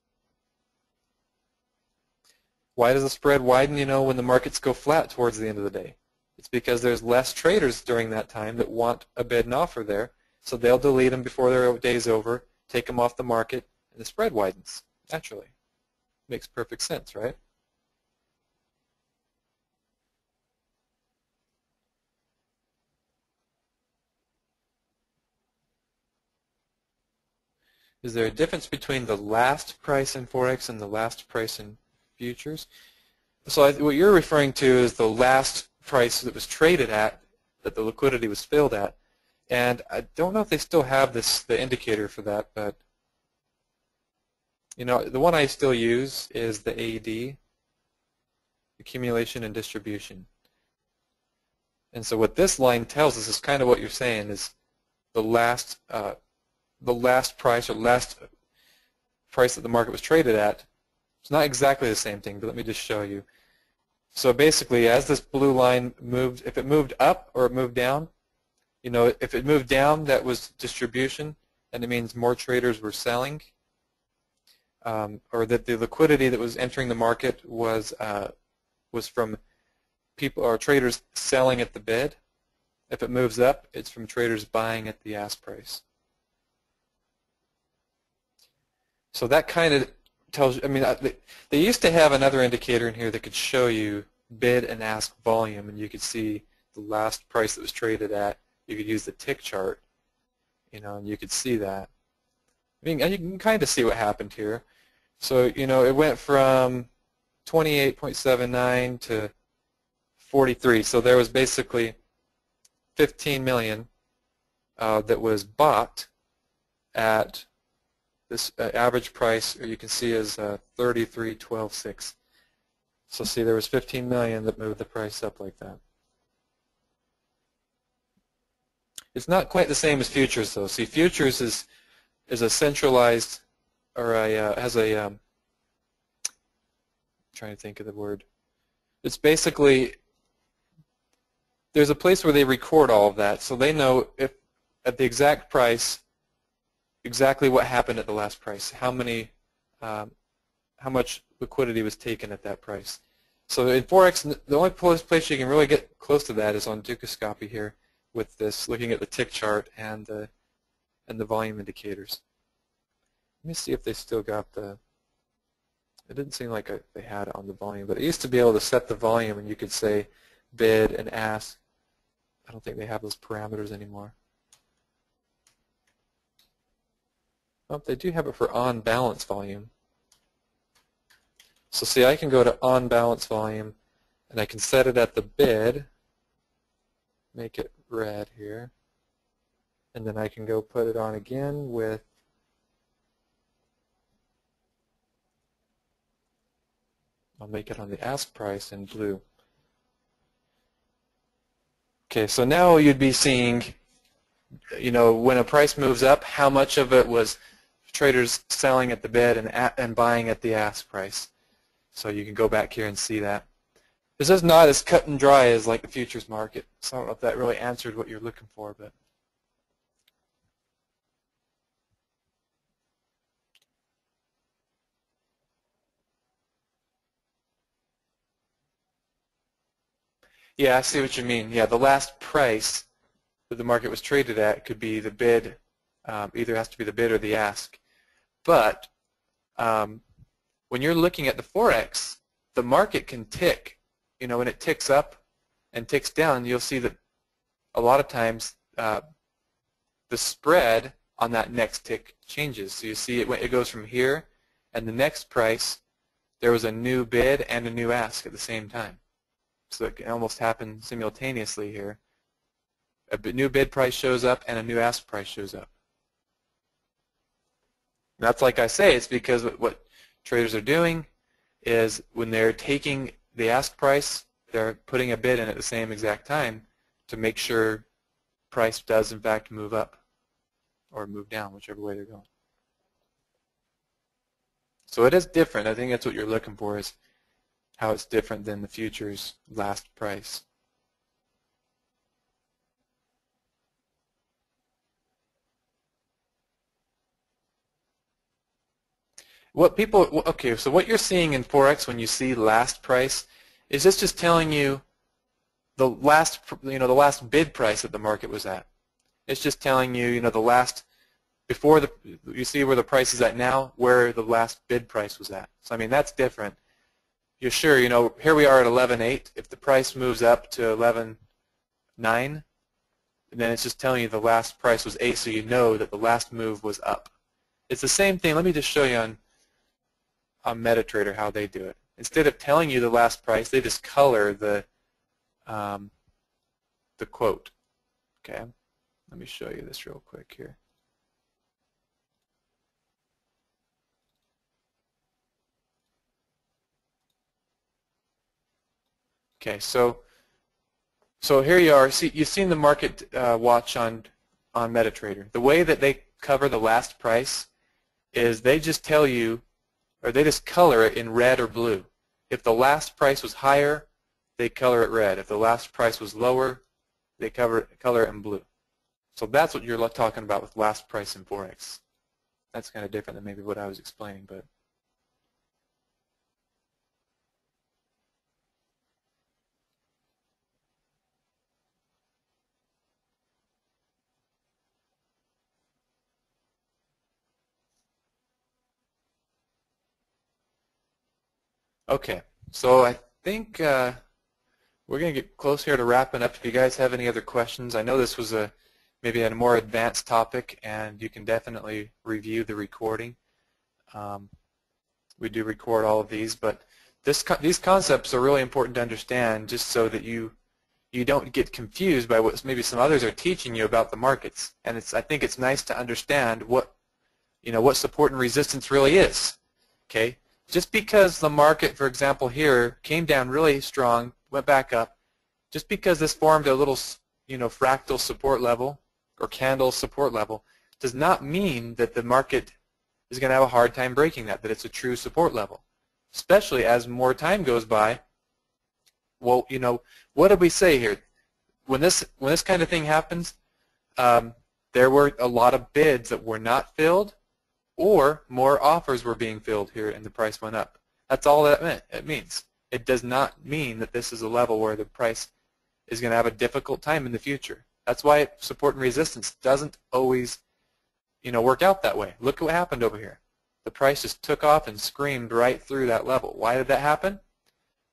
Why does the spread widen, you know, when the markets go flat towards the end of the day? It's because there's less traders during that time that want a bid and offer there, so they'll delete them before their day's over, take them off the market, and the spread widens, naturally. Makes perfect sense, right? Is there a difference between the last price in Forex and the last price in futures. So I, what you're referring to is the last price that was traded at, that the liquidity was filled at. And I don't know if they still have this the indicator for that, but you know the one I still use is the AD, accumulation and distribution. And so what this line tells us is kind of what you're saying is the last uh, the last price or last price that the market was traded at it's not exactly the same thing, but let me just show you. So basically, as this blue line moved, if it moved up or it moved down, you know, if it moved down, that was distribution, and it means more traders were selling, um, or that the liquidity that was entering the market was uh, was from people or traders selling at the bid. If it moves up, it's from traders buying at the ask price. So that kind of tells you, I mean, they used to have another indicator in here that could show you bid and ask volume, and you could see the last price that was traded at. You could use the tick chart, you know, and you could see that. I mean, you can kind of see what happened here. So, you know, it went from 28.79 to 43. So there was basically 15 million uh, that was bought at this uh, average price, or you can see, is uh, 33.12.6. So see, there was 15 million that moved the price up like that. It's not quite the same as futures, though. See, futures is is a centralized, or a uh, has a. Um, trying to think of the word. It's basically there's a place where they record all of that, so they know if at the exact price exactly what happened at the last price, how many, um, how much liquidity was taken at that price. So in Forex, the only place you can really get close to that is on Dukascopy here with this, looking at the tick chart and the, and the volume indicators. Let me see if they still got the, it didn't seem like they had it on the volume, but it used to be able to set the volume and you could say bid and ask. I don't think they have those parameters anymore. Oh, they do have it for on balance volume. So see, I can go to on balance volume, and I can set it at the bid, make it red here, And then I can go put it on again with I'll make it on the ask price in blue. Okay, so now you'd be seeing, you know, when a price moves up, how much of it was traders selling at the bid and, at, and buying at the ask price. So you can go back here and see that. This is not as cut and dry as like the futures market. So I don't know if that really answered what you're looking for, but Yeah, I see what you mean. Yeah, the last price that the market was traded at could be the bid, um, either has to be the bid or the ask. But um, when you're looking at the Forex, the market can tick. You know, when it ticks up and ticks down, you'll see that a lot of times uh, the spread on that next tick changes. So you see it, it goes from here, and the next price, there was a new bid and a new ask at the same time. So it can almost happen simultaneously here. A new bid price shows up and a new ask price shows up. that's like I say, it's because what traders are doing is when they're taking the ask price, they're putting a bid in at the same exact time to make sure price does in fact move up or move down, whichever way they're going. So it is different. I think that's what you're looking for is how it's different than the futures last price. What people, okay, so what you're seeing in Forex when you see last price, is this just telling you the last, you know, the last bid price that the market was at? It's just telling you, you know, the last, before the, you see where the price is at now, where the last bid price was at. So, I mean, that's different you're sure, you know, here we are at 11.8. If the price moves up to 11.9, then it's just telling you the last price was 8, so you know that the last move was up. It's the same thing. Let me just show you on, on MetaTrader how they do it. Instead of telling you the last price, they just color the, um, the quote. Okay, let me show you this real quick here. Okay, so so here you are. See, you've seen the market uh, watch on on MetaTrader. The way that they cover the last price is they just tell you, or they just color it in red or blue. If the last price was higher, they color it red. If the last price was lower, they cover color it in blue. So that's what you're talking about with last price in Forex. That's kind of different than maybe what I was explaining, but Okay, so I think uh, we're going to get close here to wrapping up. If you guys have any other questions, I know this was a maybe a more advanced topic, and you can definitely review the recording. Um, we do record all of these, but this these concepts are really important to understand, just so that you you don't get confused by what maybe some others are teaching you about the markets. And it's I think it's nice to understand what you know what support and resistance really is. Okay, just because the market, for example, here came down really strong, went back up, just because this formed a little, you know, fractal support level or candle support level, does not mean that the market is going to have a hard time breaking that, that it's a true support level. Especially as more time goes by. Well, you know, what did we say here? When this when this kind of thing happens, um, there were a lot of bids that were not filled or more offers were being filled here and the price went up. That's all that meant. It means. It does not mean that this is a level where the price is going to have a difficult time in the future. That's why support and resistance doesn't always you know, work out that way. Look at what happened over here. The price just took off and screamed right through that level. Why did that happen?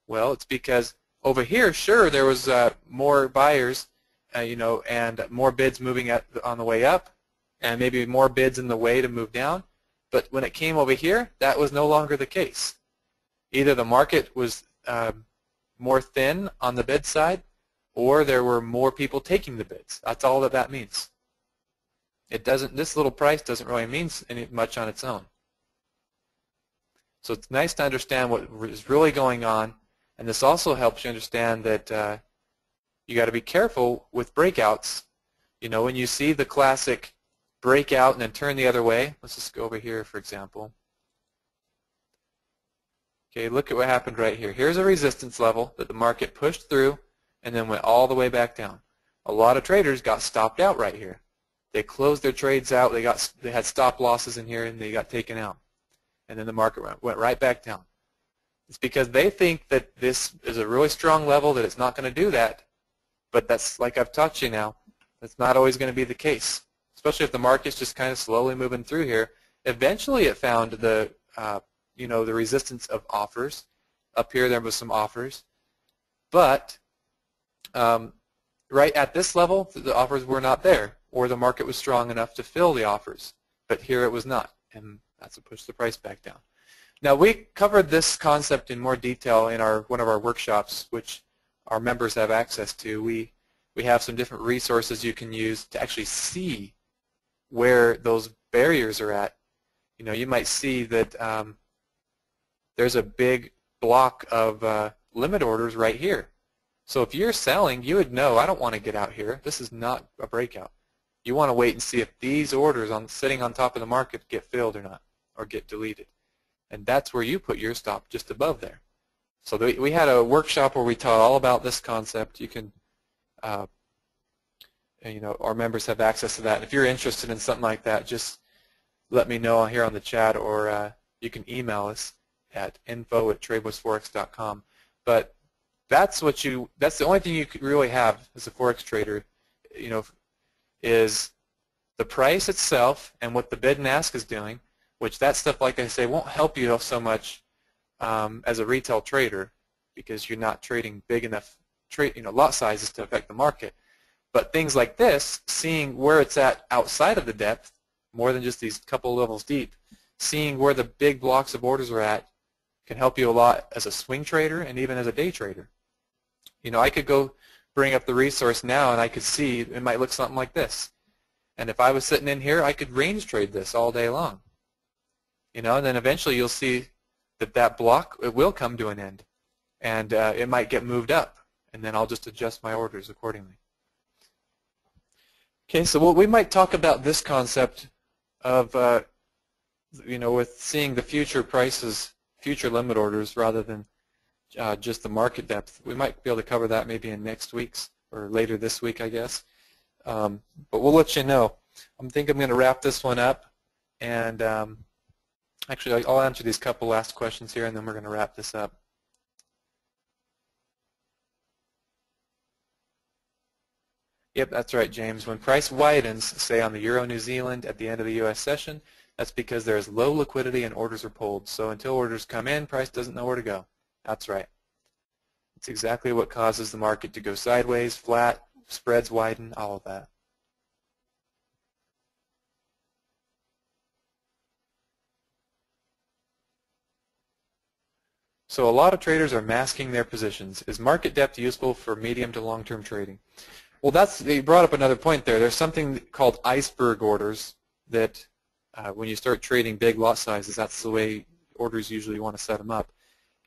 Well, it's because over here, sure, there was uh, more buyers, uh, you know, and more bids moving at, on the way up, and maybe more bids in the way to move down. But when it came over here, that was no longer the case. Either the market was um, more thin on the bid side, or there were more people taking the bids. That's all that that means. it doesn't. This little price doesn't really mean any much on its own. So it's nice to understand what is really going on, and this also helps you understand that uh, you got to be careful with breakouts. You know, when you see the classic breakout and then turn the other way, let's just go over here, for example. Okay, look at what happened right here. Here's a resistance level that the market pushed through and then went all the way back down. A lot of traders got stopped out right here. They closed their trades out. They got they had stop losses in here and they got taken out. And then the market went, went right back down. It's because they think that this is a really strong level that it's not going to do that. But that's like I've taught you now. That's not always going to be the case, especially if the market's just kind of slowly moving through here. Eventually, it found the uh, you know the resistance of offers. Up here, there was some offers, but um, right at this level, the offers were not there, or the market was strong enough to fill the offers. But here it was not, and that's what pushed the price back down. Now we covered this concept in more detail in our one of our workshops, which our members have access to. We we have some different resources you can use to actually see where those barriers are at. You know, you might see that um, there's a big block of uh, limit orders right here. So if you're selling, you would know, I don't want to get out here. This is not a breakout. You want to wait and see if these orders on sitting on top of the market get filled or not, or get deleted. And that's where you put your stop, just above there. So we had a workshop where we taught all about this concept. You can, uh, you know, our members have access to that. And if you're interested in something like that, just let me know here on the chat, or uh, you can email us at info at tradewestforex.com. But that's what you that's the only thing you really have as a forex trader you know is the price itself and what the bid and ask is doing which that stuff like I say won't help you so much um, as a retail trader because you're not trading big enough trade you know lot sizes to affect the market but things like this seeing where it's at outside of the depth more than just these couple levels deep seeing where the big blocks of orders are at can help you a lot as a swing trader and even as a day trader you know, I could go bring up the resource now and I could see it might look something like this. And if I was sitting in here, I could range trade this all day long. You know, and then eventually you'll see that that block, it will come to an end. And uh, it might get moved up. And then I'll just adjust my orders accordingly. Okay, so well, we might talk about this concept of, uh, you know, with seeing the future prices, future limit orders rather than uh, just the market depth. We might be able to cover that maybe in next week's or later this week, I guess. Um, but we'll let you know. I think I'm going to wrap this one up. And um, actually, I'll answer these couple last questions here, and then we're going to wrap this up. Yep, that's right, James. When price widens, say on the Euro New Zealand at the end of the U.S. session, that's because there is low liquidity and orders are pulled. So until orders come in, price doesn't know where to go. That's right. It's exactly what causes the market to go sideways, flat, spreads widen, all of that. So a lot of traders are masking their positions. Is market depth useful for medium to long-term trading? Well, that's you brought up another point there. There's something called iceberg orders that uh, when you start trading big lot sizes, that's the way orders usually want to set them up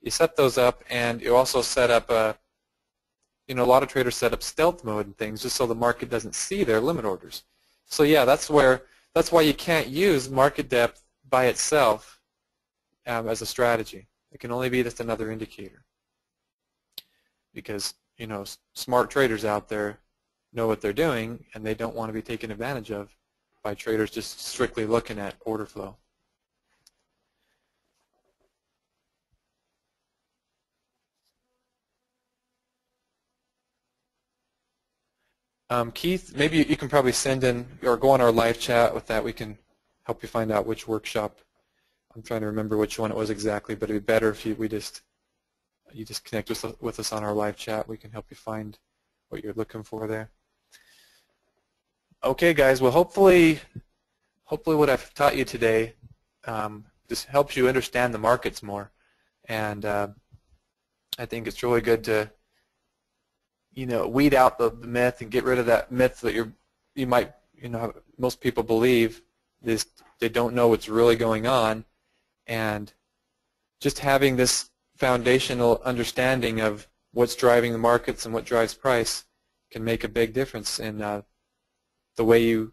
you set those up, and you also set up a, you know, a lot of traders set up stealth mode and things just so the market doesn't see their limit orders. So yeah, that's where that's why you can't use market depth by itself um, as a strategy. It can only be just another indicator because you know smart traders out there know what they're doing and they don't want to be taken advantage of by traders just strictly looking at order flow. Um, Keith, maybe you can probably send in or go on our live chat with that. We can help you find out which workshop. I'm trying to remember which one it was exactly, but it'd be better if you, we just you just connect with, with us on our live chat. We can help you find what you're looking for there. Okay, guys. Well, hopefully, hopefully what I've taught you today um, just helps you understand the markets more, and uh, I think it's really good to you know, weed out the, the myth and get rid of that myth that you're you might you know most people believe is they don't know what's really going on, and just having this foundational understanding of what's driving the markets and what drives price can make a big difference in uh, the way you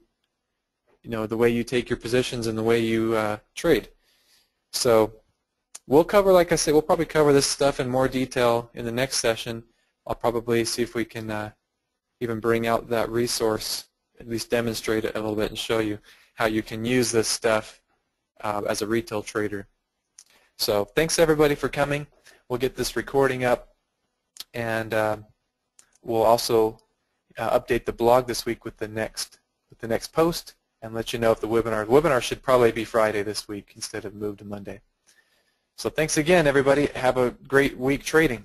you know the way you take your positions and the way you uh, trade. So we'll cover, like I said, we'll probably cover this stuff in more detail in the next session. I'll probably see if we can uh, even bring out that resource, at least demonstrate it a little bit and show you how you can use this stuff uh, as a retail trader. So thanks everybody for coming. We'll get this recording up and uh, we'll also uh, update the blog this week with the next with the next post and let you know if the webinar the webinar should probably be Friday this week instead of moved to Monday. So thanks again everybody. Have a great week trading.